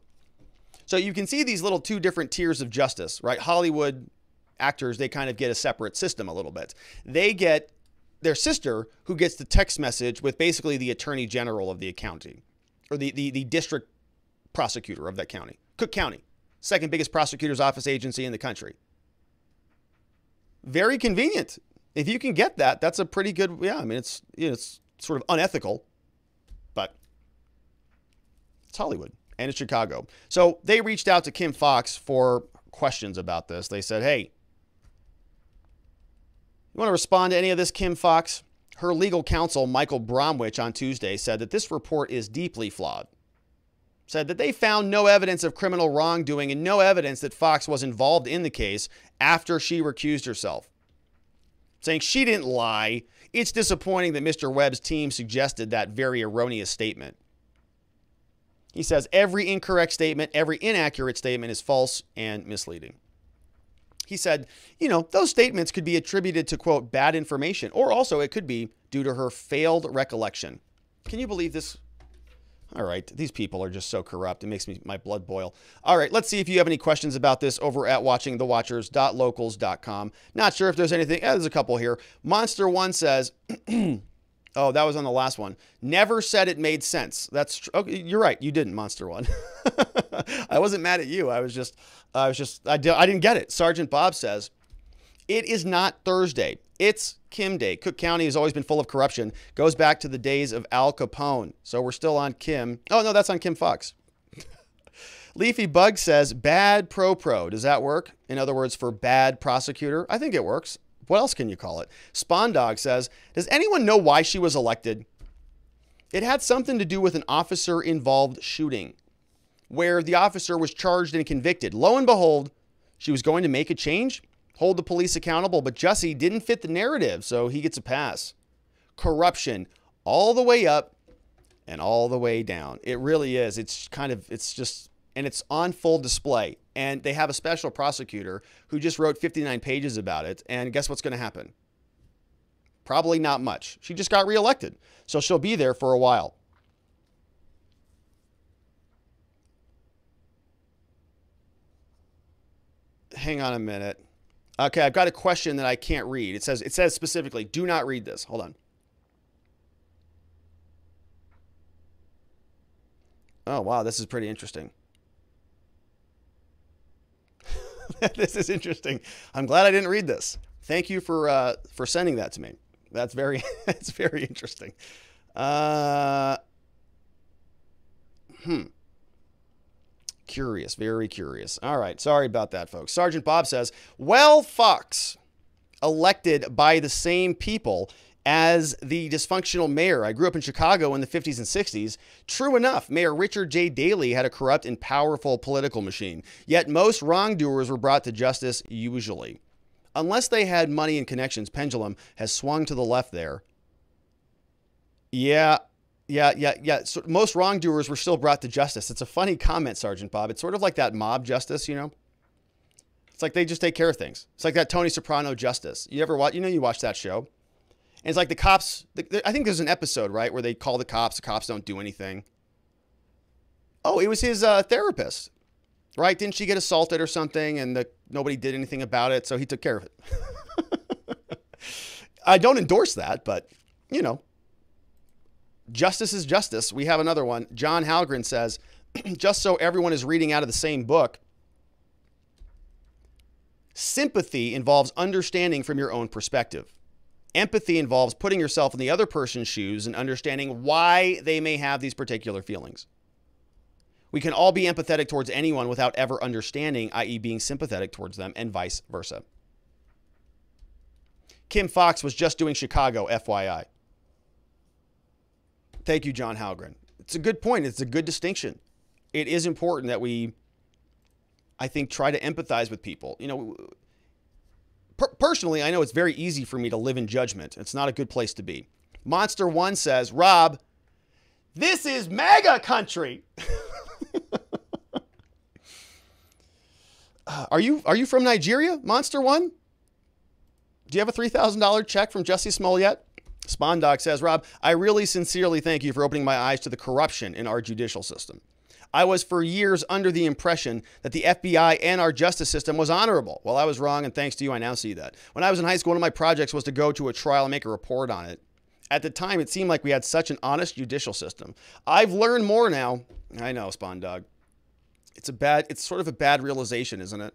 So you can see these little two different tiers of justice, right? Hollywood actors, they kind of get a separate system a little bit. They get their sister who gets the text message with basically the attorney general of the county or the, the, the district prosecutor of that county, Cook County, second biggest prosecutor's office agency in the country. Very convenient. If you can get that, that's a pretty good, yeah, I mean, it's, you know, it's sort of unethical, but it's Hollywood and it's Chicago. So they reached out to Kim Foxx for questions about this. They said, hey, you want to respond to any of this, Kim Foxx? Her legal counsel, Michael Bromwich, on Tuesday said that this report is deeply flawed. Said that they found no evidence of criminal wrongdoing and no evidence that Foxx was involved in the case after she recused herself. Saying she didn't lie, it's disappointing that Mr. Webb's team suggested that very erroneous statement. He says every incorrect statement, every inaccurate statement is false and misleading. He said, you know, those statements could be attributed to, quote, bad information, or also it could be due to her failed recollection. Can you believe this? All right, these people are just so corrupt. It makes me my blood boil. All right, let's see if you have any questions about this over at watchingthewatchers.locals.com. Not sure if there's anything. Eh, there's a couple here. Monster One says, [CLEARS THROAT] "Oh, that was on the last one. Never said it made sense. That's tr- okay, you're right. You didn't, Monster One. [LAUGHS] I wasn't mad at you. I was just, I was just, I, I didn't get it." Sergeant Bob says, "It is not Thursday. It's Kim Day. Cook County has always been full of corruption. Goes back to the days of Al Capone. So we're still on Kim. Oh, no, that's on Kim Foxx. [LAUGHS] Leafy Bug says bad pro pro. Does that work? In other words, for bad prosecutor? I think it works. What else can you call it? Spawn Dog says, Does anyone know why she was elected? It had something to do with an officer involved shooting where the officer was charged and convicted. Lo and behold, she was going to make a change hold the police accountable, but Jussie didn't fit the narrative, so he gets a pass. Corruption all the way up and all the way down. It really is. It's kind of, it's just, and it's on full display. And they have a special prosecutor who just wrote 59 pages about it. And guess what's going to happen? Probably not much. She just got reelected, so she'll be there for a while. Hang on a minute. Okay, I've got a question that I can't read. It says it says specifically, do not read this. Hold on. Oh, wow, this is pretty interesting. [LAUGHS] this is interesting. I'm glad I didn't read this. Thank you for uh, for sending that to me. That's very [LAUGHS] that's very interesting. Uh, hmm. Curious, very curious. All right, sorry about that, folks. Sergeant Bob says, Well, Foxx, elected by the same people as the dysfunctional mayor. I grew up in Chicago in the 50s and 60s. True enough, Mayor Richard J. Daley had a corrupt and powerful political machine. Yet most wrongdoers were brought to justice usually. Unless they had money and connections, pendulum has swung to the left there. Yeah, yeah, yeah, yeah. So most wrongdoers were still brought to justice. It's a funny comment, Sergeant Bob. It's sort of like that mob justice, you know? It's like they just take care of things. It's like that Tony Soprano justice. You ever watch, you know, you watch that show? And it's like the cops, I think there's an episode, right, where they call the cops, the cops don't do anything. Oh, it was his uh, therapist, right? Didn't she get assaulted or something and the, nobody did anything about it, so he took care of it. [LAUGHS] I don't endorse that, but, you know, Justice is justice. We have another one. John Halgren says, [CLEARS THROAT] just so everyone is reading out of the same book, sympathy involves understanding from your own perspective. Empathy involves putting yourself in the other person's shoes and understanding why they may have these particular feelings. We can all be empathetic towards anyone without ever understanding, i.e., being sympathetic towards them, and vice versa. Kim Foxx was just doing Chicago, FYI. Thank you, John Halgren. It's a good point. It's a good distinction. It is important that we, I think, try to empathize with people. You know, per- personally, I know it's very easy for me to live in judgment. It's not a good place to be. Monster One says, Rob, this is MAGA country. [LAUGHS] uh, are you are you from Nigeria, Monster One? Do you have a three thousand dollar check from Jussie Smollett? Spawn Dog says, Rob, I really sincerely thank you for opening my eyes to the corruption in our judicial system. I was for years under the impression that the FBI and our justice system was honorable. Well, I was wrong, and thanks to you, I now see that. When I was in high school, one of my projects was to go to a trial and make a report on it. At the time, it seemed like we had such an honest judicial system. I've learned more now. I know, Spawn Dog. It's a bad, it's sort of a bad realization, isn't it?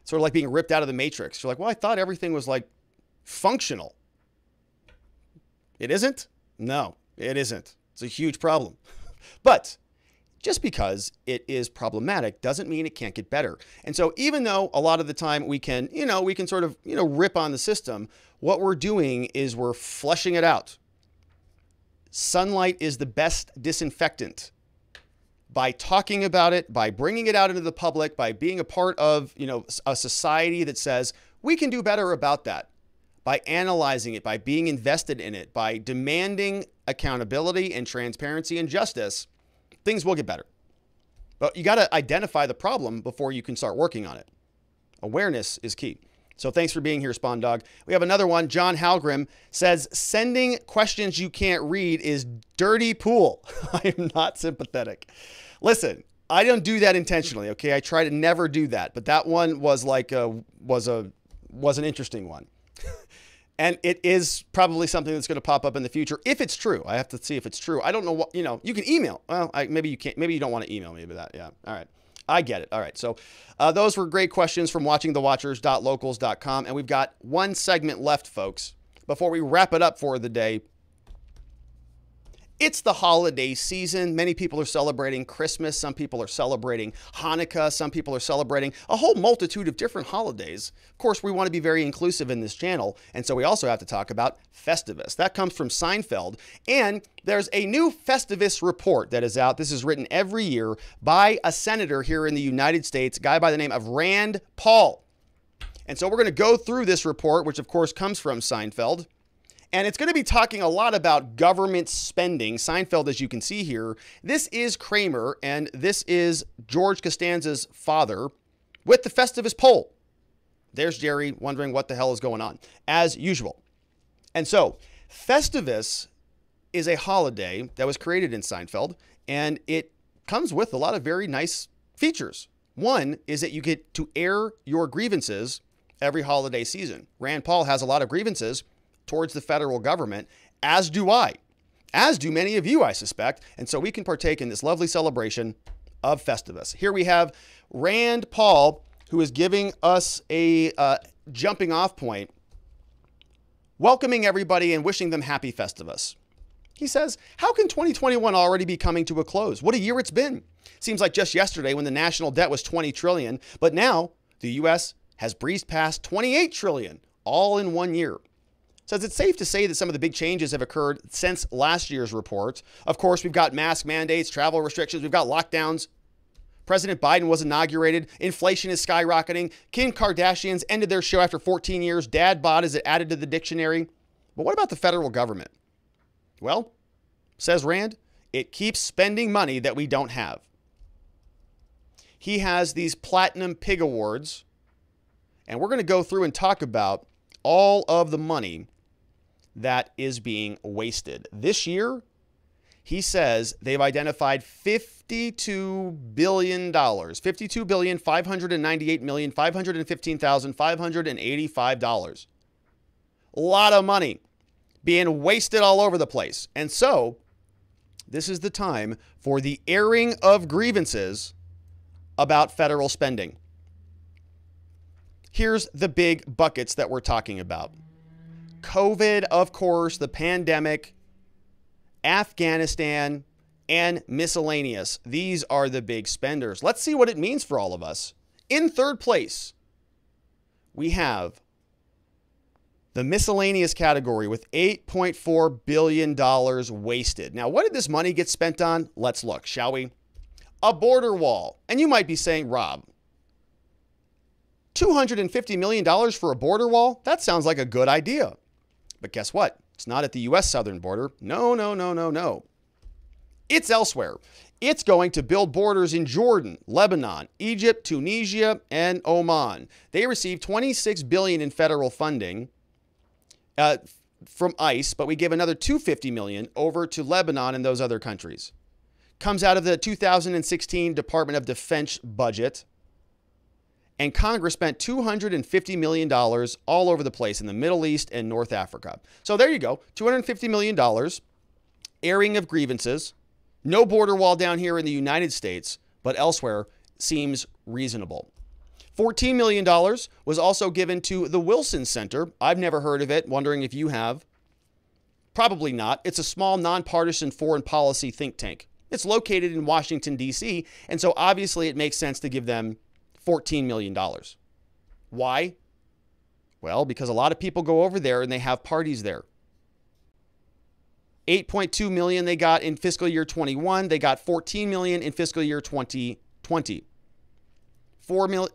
It's sort of like being ripped out of the matrix. You're like, well, I thought everything was like functional. It isn't? No, it isn't. It's a huge problem. [LAUGHS] But just because it is problematic doesn't mean it can't get better. And so even though a lot of the time we can, you know, we can sort of, you know, rip on the system, what we're doing is we're flushing it out. Sunlight is the best disinfectant. By talking about it, by bringing it out into the public, by being a part of, you know, a society that says we can do better about that by analyzing it, by being invested in it, by demanding accountability and transparency and justice, things will get better. But you got to identify the problem before you can start working on it. Awareness is key. So thanks for being here, Spawn Dog. We have another one. John Halgrim says sending questions you can't read is dirty pool. [LAUGHS] I am not sympathetic. Listen, I don't do that intentionally. Okay, I try to never do that, but that one was like a was a was an interesting one. And it is probably something that's going to pop up in the future if it's true. I have to see if it's true. I don't know what you know. You can email. Well, I, maybe you can't. Maybe you don't want to email me about that. Yeah. All right. I get it. All right. So uh, those were great questions from watchingthewatchers.locals.com. And we've got one segment left, folks, before we wrap it up for the day. It's the holiday season. Many people are celebrating Christmas. Some people are celebrating Hanukkah. Some people are celebrating a whole multitude of different holidays. Of course, we want to be very inclusive in this channel. And so we also have to talk about Festivus. That comes from Seinfeld. And there's a new Festivus report that is out. This is written every year by a senator here in the United States, a guy by the name of Rand Paul. And so we're going to go through this report, which of course comes from Seinfeld. And it's going to be talking a lot about government spending. Seinfeld, as you can see here, this is Kramer, and this is George Costanza's father with the Festivus pole. There's Jerry wondering what the hell is going on, as usual. And so, Festivus is a holiday that was created in Seinfeld, and it comes with a lot of very nice features. One is that you get to air your grievances every holiday season. Rand Paul has a lot of grievances towards the federal government, as do I, as do many of you, I suspect. And so we can partake in this lovely celebration of Festivus. Here we have Rand Paul, who is giving us a uh, jumping off point, welcoming everybody and wishing them happy Festivus. He says, How can 2021 already be coming to a close? What a year it's been. Seems like just yesterday when the national debt was 20 trillion, but now the US has breezed past 28 trillion all in one year says it's safe to say that some of the big changes have occurred since last year's report. Of course, we've got mask mandates, travel restrictions, we've got lockdowns. President Biden was inaugurated. Inflation is skyrocketing. Kim Kardashians ended their show after 14 years. Dad bod is it added to the dictionary. But what about the federal government? Well, says Rand, it keeps spending money that we don't have. He has these Platinum Pig Awards, and we're going to go through and talk about all of the money that is being wasted. This year, he says they've identified $52 billion, $52 billion, $598 million, $515,585. A lot of money being wasted all over the place. And so, this is the time for the airing of grievances about federal spending. Here's the big buckets that we're talking about. COVID, of course, the pandemic, Afghanistan, and miscellaneous. These are the big spenders. Let's see what it means for all of us. In third place, we have the miscellaneous category with $8.4 billion wasted. Now, what did this money get spent on? Let's look, shall we? A border wall. And you might be saying, Rob, $250 million for a border wall? That sounds like a good idea. But guess what? It's not at the U.S. southern border. No, no, no, no, no. It's elsewhere. It's going to build borders in Jordan, Lebanon, Egypt, Tunisia, and Oman. They received 26 billion in federal funding uh, from ICE, but we give another 250 million over to Lebanon and those other countries. Comes out of the 2016 Department of Defense budget and Congress spent $250 million all over the place in the Middle East and North Africa. So there you go $250 million, airing of grievances, no border wall down here in the United States, but elsewhere seems reasonable. $14 million was also given to the Wilson Center. I've never heard of it, wondering if you have. Probably not. It's a small, nonpartisan foreign policy think tank. It's located in Washington, D.C., and so obviously it makes sense to give them $14 million. Why? Well, because a lot of people go over there and they have parties there. 8.2 million they got in fiscal year 21, they got 14 million in fiscal year 2020. 4 million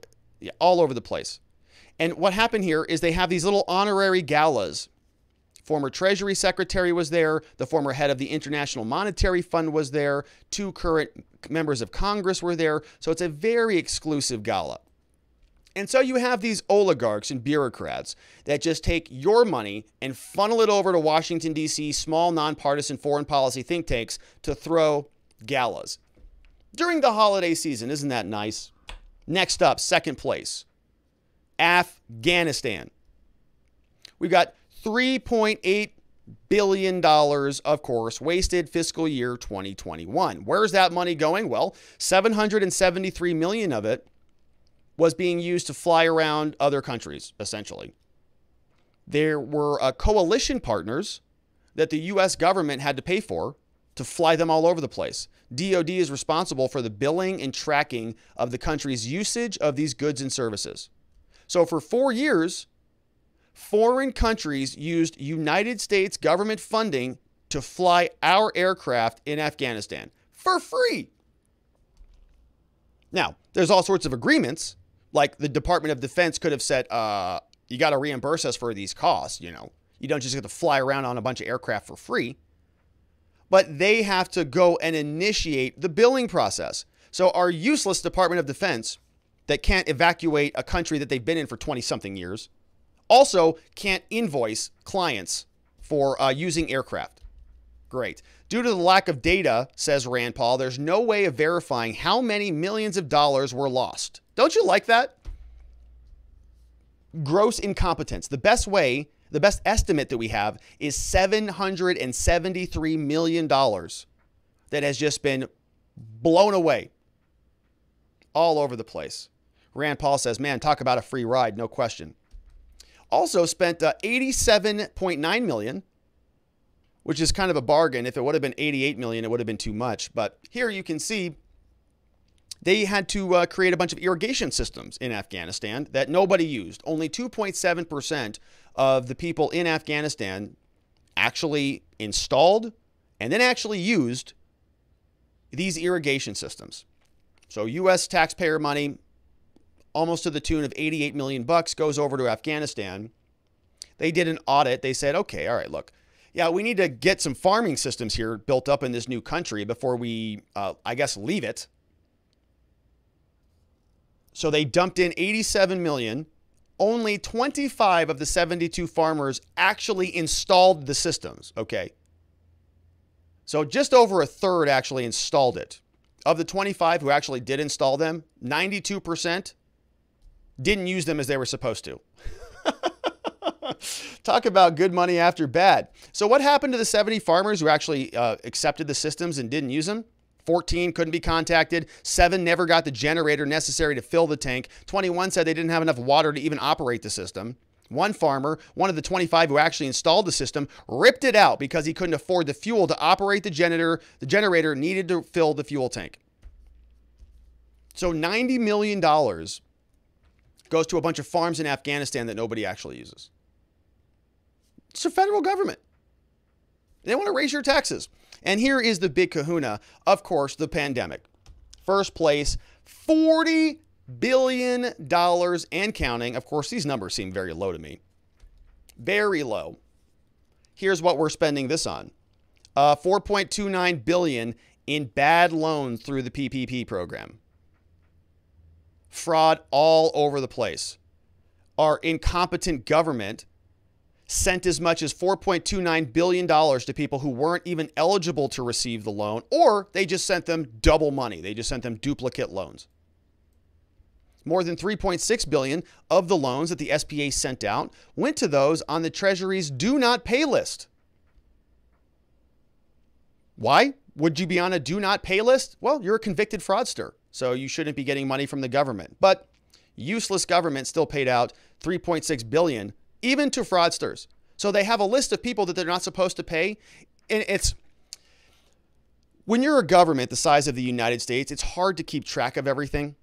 all over the place. And what happened here is they have these little honorary galas. Former Treasury Secretary was there, the former head of the International Monetary Fund was there, two current members of Congress were there. So it's a very exclusive gala. And so you have these oligarchs and bureaucrats that just take your money and funnel it over to Washington, D.C., small nonpartisan foreign policy think tanks to throw galas. During the holiday season, isn't that nice? Next up, second place Afghanistan. We've got $3.8 billion, of course, wasted fiscal year 2021. Where's that money going? Well, 773 million of it was being used to fly around other countries, essentially. There were uh, coalition partners that the U.S. government had to pay for to fly them all over the place. DoD is responsible for the billing and tracking of the country's usage of these goods and services. So for four years, foreign countries used United States government funding to fly our aircraft in Afghanistan for free. Now, there's all sorts of agreements like the Department of Defense could have said, uh, you got to reimburse us for these costs. You know, you don't just get to fly around on a bunch of aircraft for free. But they have to go and initiate the billing process. So our useless Department of Defense that can't evacuate a country that they've been in for 20 something years also can't invoice clients for uh, using aircraft. Great. Due to the lack of data, says Rand Paul, there's no way of verifying how many millions of dollars were lost. Don't you like that? Gross incompetence. The best way, the best estimate that we have is $773 million that has just been blown away all over the place. Rand Paul says, man, talk about a free ride, no question. Also spent uh, 87.9 million, which is kind of a bargain. If it would have been 88 million, it would have been too much. But here you can see they had to uh, create a bunch of irrigation systems in Afghanistan that nobody used. Only 2.7% of the people in Afghanistan actually installed and then actually used these irrigation systems. So US taxpayer money almost to the tune of 88 million bucks goes over to Afghanistan. They did an audit. They said, "Okay, all right, look. Yeah, we need to get some farming systems here built up in this new country before we uh, I guess leave it." So they dumped in 87 million. Only 25 of the 72 farmers actually installed the systems, okay? So just over a third actually installed it. Of the 25 who actually did install them, 92% didn't use them as they were supposed to. [LAUGHS] Talk about good money after bad. So, what happened to the 70 farmers who actually uh, accepted the systems and didn't use them? 14 couldn't be contacted. Seven never got the generator necessary to fill the tank. 21 said they didn't have enough water to even operate the system. One farmer, one of the 25 who actually installed the system, ripped it out because he couldn't afford the fuel to operate the generator. The generator needed to fill the fuel tank. So $90 million goes to a bunch of farms in Afghanistan that nobody actually uses. It's the federal government. They want to raise your taxes. And here is the big kahuna, of course, the pandemic. First place, $40 billion and counting. Of course, these numbers seem very low to me. Very low. Here's what we're spending this on. Uh, 4.29 billion in bad loans through the PPP program. Fraud all over the place. Our incompetent government sent as much as $4.29 billion to people who weren't even eligible to receive the loan, or they just sent them double money. They just sent them duplicate loans. More than 3.6 billion of the loans that the SBA sent out went to those on the Treasury's do not pay list. Why would you be on a do not pay list? Well, you're a convicted fraudster, so you shouldn't be getting money from the government. But useless government still paid out 3.6 billion even to fraudsters. So they have a list of people that they're not supposed to pay. And it's when you're a government the size of the United States, it's hard to keep track of everything.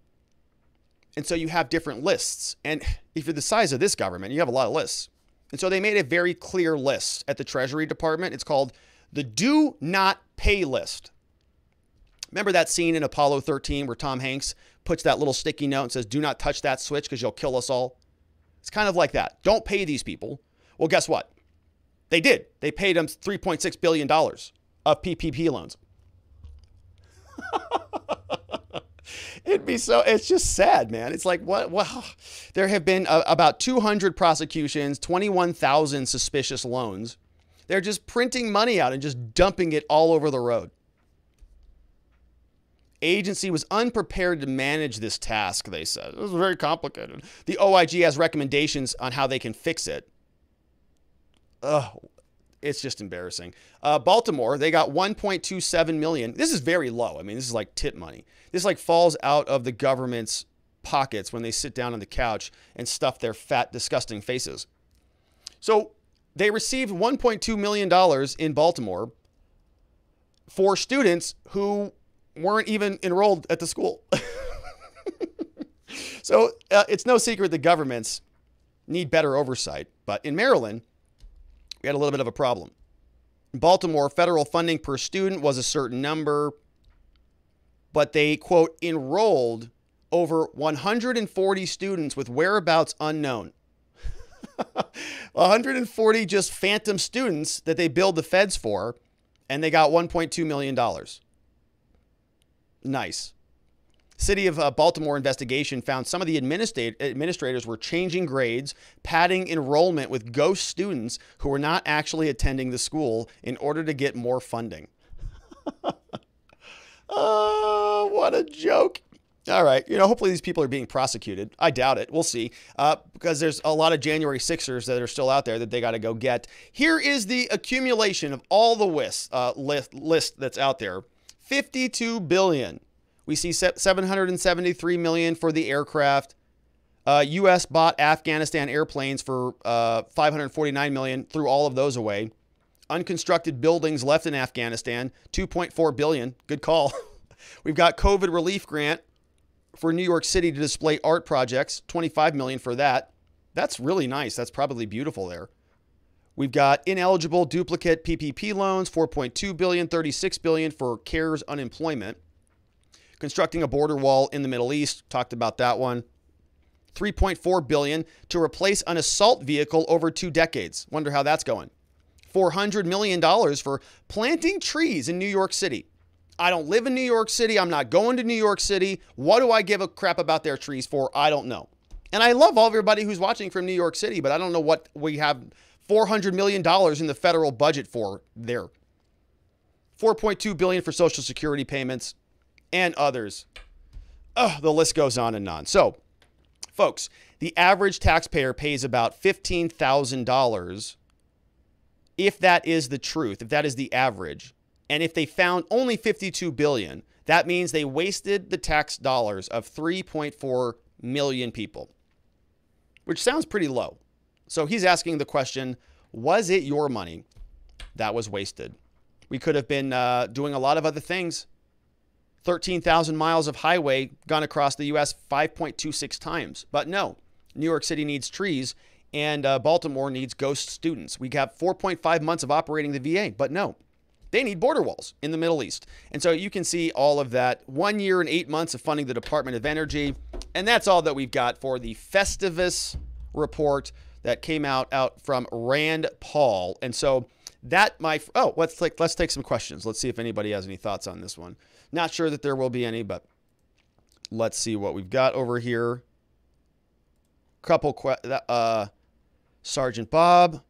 And so you have different lists. And if you're the size of this government, you have a lot of lists. And so they made a very clear list at the Treasury Department. It's called the Do Not Pay List. Remember that scene in Apollo 13 where Tom Hanks puts that little sticky note and says, Do not touch that switch because you'll kill us all? It's kind of like that. Don't pay these people. Well, guess what? They did. They paid them $3.6 billion of PPP loans. [LAUGHS] It'd be so. It's just sad, man. It's like what? Wow. There have been uh, about 200 prosecutions, 21,000 suspicious loans. They're just printing money out and just dumping it all over the road. Agency was unprepared to manage this task, they said. It was very complicated. The OIG has recommendations on how they can fix it. Ugh, it's just embarrassing. Uh, Baltimore, they got 1.27 million. This is very low. I mean, this is like tip money. This like falls out of the government's pockets when they sit down on the couch and stuff their fat, disgusting faces. So they received 1.2 million dollars in Baltimore for students who weren't even enrolled at the school. [LAUGHS] so uh, it's no secret the governments need better oversight. But in Maryland, we had a little bit of a problem. In Baltimore, federal funding per student was a certain number, but they, quote, enrolled over 140 students with whereabouts unknown. [LAUGHS] 140 just phantom students that they billed the feds for, and they got $1.2 million. Nice. City of uh, Baltimore investigation found some of the administrators were changing grades, padding enrollment with ghost students who were not actually attending the school in order to get more funding. oh, [LAUGHS] what a joke. All right. You know, hopefully these people are being prosecuted. I doubt it. We'll see. Uh, because there's a lot of January Sixers that are still out there that they got to go get. Here is the accumulation of all the list, uh, list, list that's out there 52 billion. We see 773 million for the aircraft. Uh, U.S. bought Afghanistan airplanes for uh, 549 million. Threw all of those away. Unconstructed buildings left in Afghanistan, 2.4 billion. Good call. [LAUGHS] We've got COVID relief grant for New York City to display art projects, 25 million for that. That's really nice. That's probably beautiful there. We've got ineligible duplicate PPP loans, 4.2 billion, 36 billion for CARES unemployment. Constructing a border wall in the Middle East, talked about that one. 3.4 billion to replace an assault vehicle over 2 decades. Wonder how that's going. 400 million dollars for planting trees in New York City. I don't live in New York City. I'm not going to New York City. What do I give a crap about their trees for? I don't know. And I love all everybody who's watching from New York City, but I don't know what we have $400 million in the federal budget for there. 4.2 billion for social security payments and others. Oh, the list goes on and on. So, folks, the average taxpayer pays about $15,000 if that is the truth, if that is the average. And if they found only 52 billion, that means they wasted the tax dollars of 3.4 million people, which sounds pretty low. So he's asking the question, was it your money that was wasted? We could have been uh, doing a lot of other things 13,000 miles of highway gone across the U.S. 5.26 times. But no, New York City needs trees and uh, Baltimore needs ghost students. We have 4.5 months of operating the VA, but no, they need border walls in the Middle East. And so you can see all of that. One year and eight months of funding the Department of Energy. And that's all that we've got for the Festivus report that came out, out from Rand Paul. And so that my oh let's take let's take some questions. Let's see if anybody has any thoughts on this one. Not sure that there will be any, but let's see what we've got over here. Couple uh, Sergeant Bob.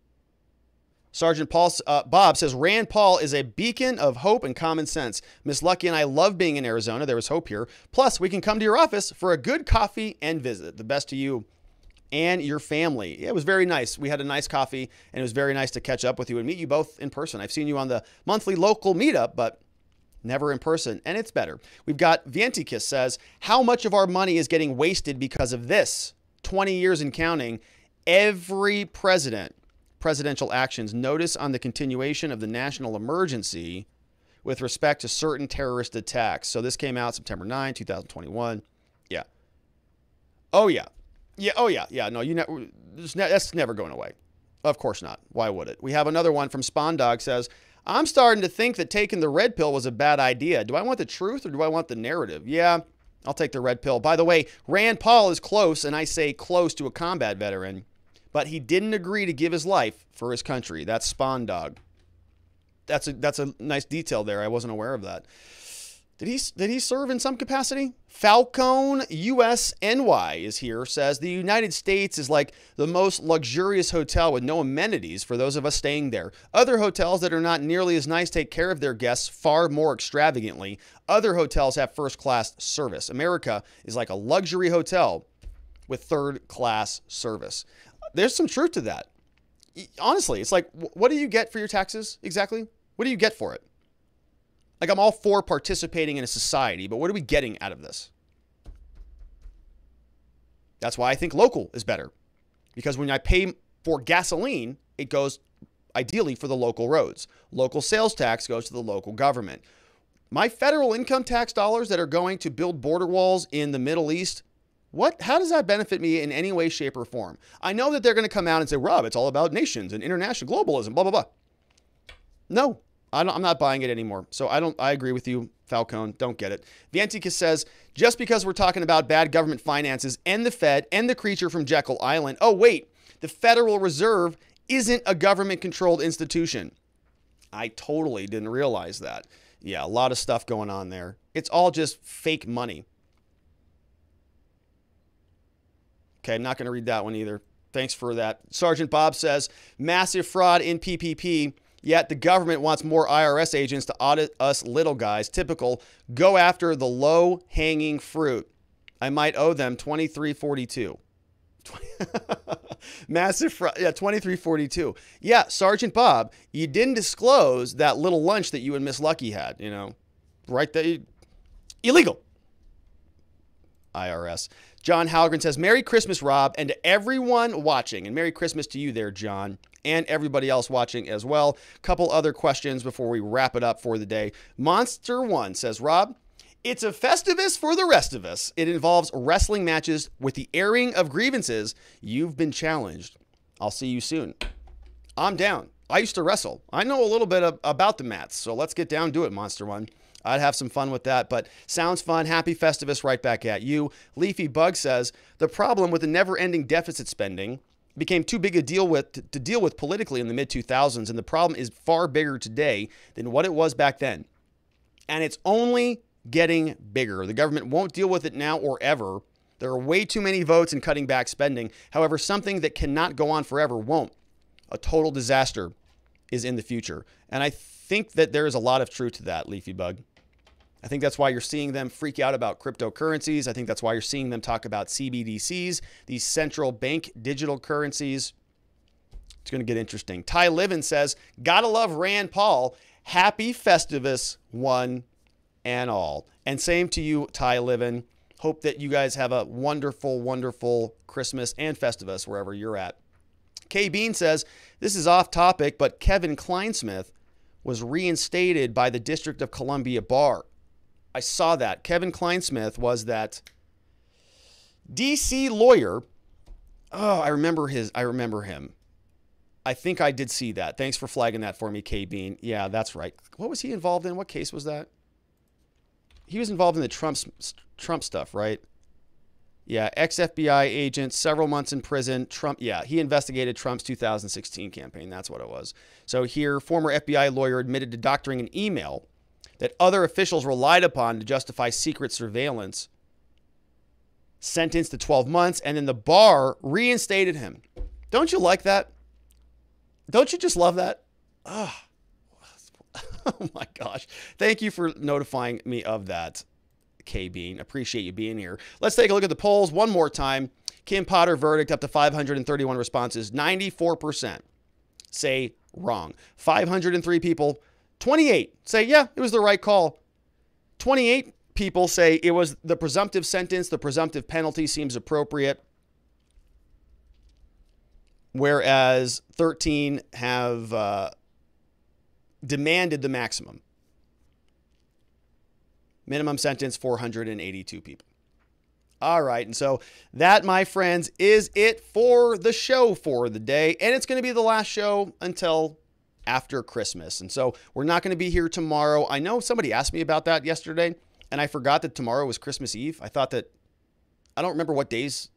Sergeant Paul uh, Bob says Rand Paul is a beacon of hope and common sense. Miss Lucky and I love being in Arizona. There is hope here. Plus, we can come to your office for a good coffee and visit. The best to you and your family. It was very nice. We had a nice coffee, and it was very nice to catch up with you and meet you both in person. I've seen you on the monthly local meetup, but never in person, and it's better. We've got Vienticus says, How much of our money is getting wasted because of this? 20 years and counting. Every president, presidential actions, notice on the continuation of the national emergency with respect to certain terrorist attacks. So this came out September 9, 2021. Yeah. Oh, yeah. Yeah. Oh, yeah. Yeah. No, you know, that's never going away. Of course not. Why would it? We have another one from Spawn Dog says, I'm starting to think that taking the red pill was a bad idea. Do I want the truth or do I want the narrative? Yeah, I'll take the red pill. By the way, Rand Paul is close, and I say close to a combat veteran, but he didn't agree to give his life for his country. That's Spawn Dog. That's a that's a nice detail there. I wasn't aware of that. Did he did he serve in some capacity? Falcone USNY is here says the United States is like the most luxurious hotel with no amenities for those of us staying there. Other hotels that are not nearly as nice take care of their guests far more extravagantly. Other hotels have first class service. America is like a luxury hotel with third class service. There's some truth to that. Honestly, it's like what do you get for your taxes exactly? What do you get for it? Like, I'm all for participating in a society, but what are we getting out of this? That's why I think local is better. Because when I pay for gasoline, it goes ideally for the local roads. Local sales tax goes to the local government. My federal income tax dollars that are going to build border walls in the Middle East, what how does that benefit me in any way shape or form? I know that they're going to come out and say, "Rob, it's all about nations and international globalism, blah blah blah." No, I am not buying it anymore. So I don't. I agree with you, Falcone. Don't get it. Vienticus says just because we're talking about bad government finances and the Fed and the creature from Jekyll Island. Oh wait, the Federal Reserve isn't a government-controlled institution. I totally didn't realize that. Yeah, a lot of stuff going on there. It's all just fake money. Okay, I'm not going to read that one either. Thanks for that. Sergeant Bob says massive fraud in PPP Yet the government wants more IRS agents to audit us little guys. Typical. Go after the low hanging fruit. I might owe them 2342. [LAUGHS] Massive yeah, 2342. Yeah, Sergeant Bob, you didn't disclose that little lunch that you and Miss Lucky had, you know. Right there. Illegal. IRS. John Halgren says, Merry Christmas, Rob, and to everyone watching. And Merry Christmas to you there, John and everybody else watching as well. Couple other questions before we wrap it up for the day. Monster One says, Rob, it's a festivus for the rest of us. It involves wrestling matches with the airing of grievances. You've been challenged. I'll see you soon. I'm down. I used to wrestle. I know a little bit of, about the mats, so let's get down to it, Monster One. I'd have some fun with that, but sounds fun. Happy Festivus right back at you. Leafy Bug says the problem with the never ending deficit spending became too big a deal with to, deal with politically in the mid 2000s and the problem is far bigger today than what it was back then. And it's only getting bigger. The government won't deal with it now or ever. There are way too many votes in cutting back spending. However something that cannot go on forever won't. A total disaster is in the future. And i think that there is a lot of truth to that leafy bug I think that's why you're seeing them freak out about cryptocurrencies. I think that's why you're seeing them talk about CBDCs, these central bank digital currencies. It's going to get interesting. Ty Livin says, Gotta love Rand Paul. Happy Festivus, one and all. And same to you, Ty Livin. Hope that you guys have a wonderful, wonderful Christmas and Festivus wherever you're at. K Bean says, This is off topic, but Kevin Clinesmith was reinstated by the District of Columbia Bar. I saw that. Kevin Clinesmith was that DC lawyer. Oh, I remember his. I remember him. I think I did see that. Thanks for flagging that for me, K Bean. Yeah, that's right. What was he involved in? What case was that? He was involved in the Trump Trump stuff, right? Yeah, ex FBI agent, several months in prison. Trump, yeah, he investigated Trump's 2016 campaign. That's what it was. So here, former FBI lawyer admitted to doctoring an email that other officials relied upon to justify secret surveillance, sentenced to 12 months, and then the bar reinstated him. Don't you like that? Don't you just love that? Oh, [LAUGHS] oh my gosh. Thank you for notifying me of that, K Bean. Appreciate you being here. Let's take a look at the polls one more time. Kim Potter verdict up to 531 responses. 94% say wrong. 503 people 28 say, yeah, it was the right call. 28 people say it was the presumptive sentence, the presumptive penalty seems appropriate. Whereas 13 have uh, demanded the maximum. Minimum sentence 482 people. All right. And so that, my friends, is it for the show for the day. And it's going to be the last show until after Christmas. And so we're not going to be here tomorrow. I know somebody asked me about that yesterday, and I forgot that tomorrow was Christmas Eve. I thought that, I don't remember what days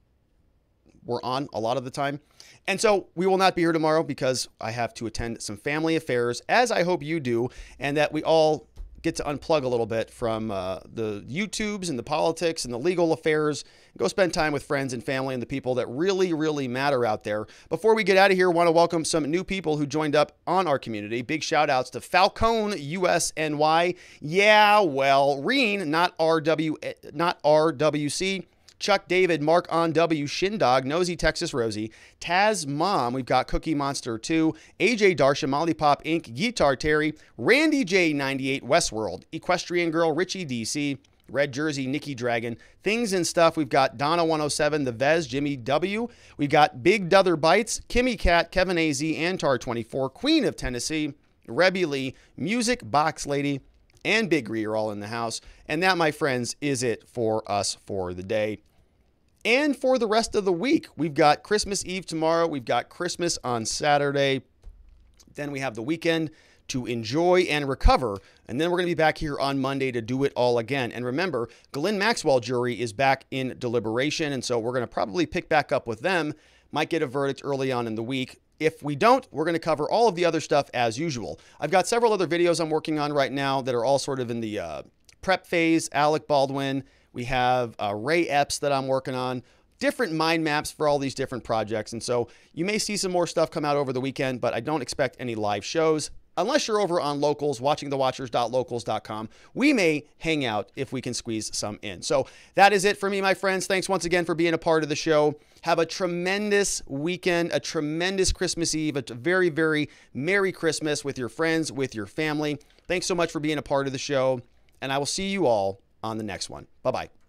we're on a lot of the time. And so we will not be here tomorrow because I have to attend some family affairs, as I hope you do, and that we all get to unplug a little bit from uh, the YouTubes and the politics and the legal affairs. Go spend time with friends and family and the people that really, really matter out there. Before we get out of here, want to welcome some new people who joined up on our community. Big shout outs to Falcone USNY. Yeah, well, Reen, not RW, not RWC. Chuck David, Mark on W, Shindog, Nosy Texas Rosie, Taz Mom, we've got Cookie Monster 2, AJ Darsha, Molly Pop Inc., Guitar Terry, Randy J98, Westworld, Equestrian Girl, Richie DC, Red Jersey, Nikki Dragon, things and stuff. We've got Donna 107, The Vez, Jimmy W. We've got Big Dother Bites, Kimmy Cat, Kevin AZ, Antar 24, Queen of Tennessee, Rebby Lee, Music Box Lady, and Big Ree are all in the house. And that, my friends, is it for us for the day and for the rest of the week. We've got Christmas Eve tomorrow, we've got Christmas on Saturday. Then we have the weekend to enjoy and recover. And then we're going to be back here on Monday to do it all again. And remember, Ghislaine Maxwell jury is back in deliberation. And so we're going to probably pick back up with them. Might get a verdict early on in the week. If we don't, we're going to cover all of the other stuff as usual. I've got several other videos I'm working on right now that are all sort of in the uh, prep phase. Alec Baldwin, we have uh, Ray Epps that I'm working on, different mind maps for all these different projects. And so you may see some more stuff come out over the weekend, but I don't expect any live shows. Unless you're over on locals, watching watchingthewatchers.locals.com, we may hang out if we can squeeze some in. So that is it for me, my friends. Thanks once again for being a part of the show. Have a tremendous weekend, a tremendous Christmas Eve, a very, very Merry Christmas with your friends, with your family. Thanks so much for being a part of the show, and I will see you all on the next one. Bye bye.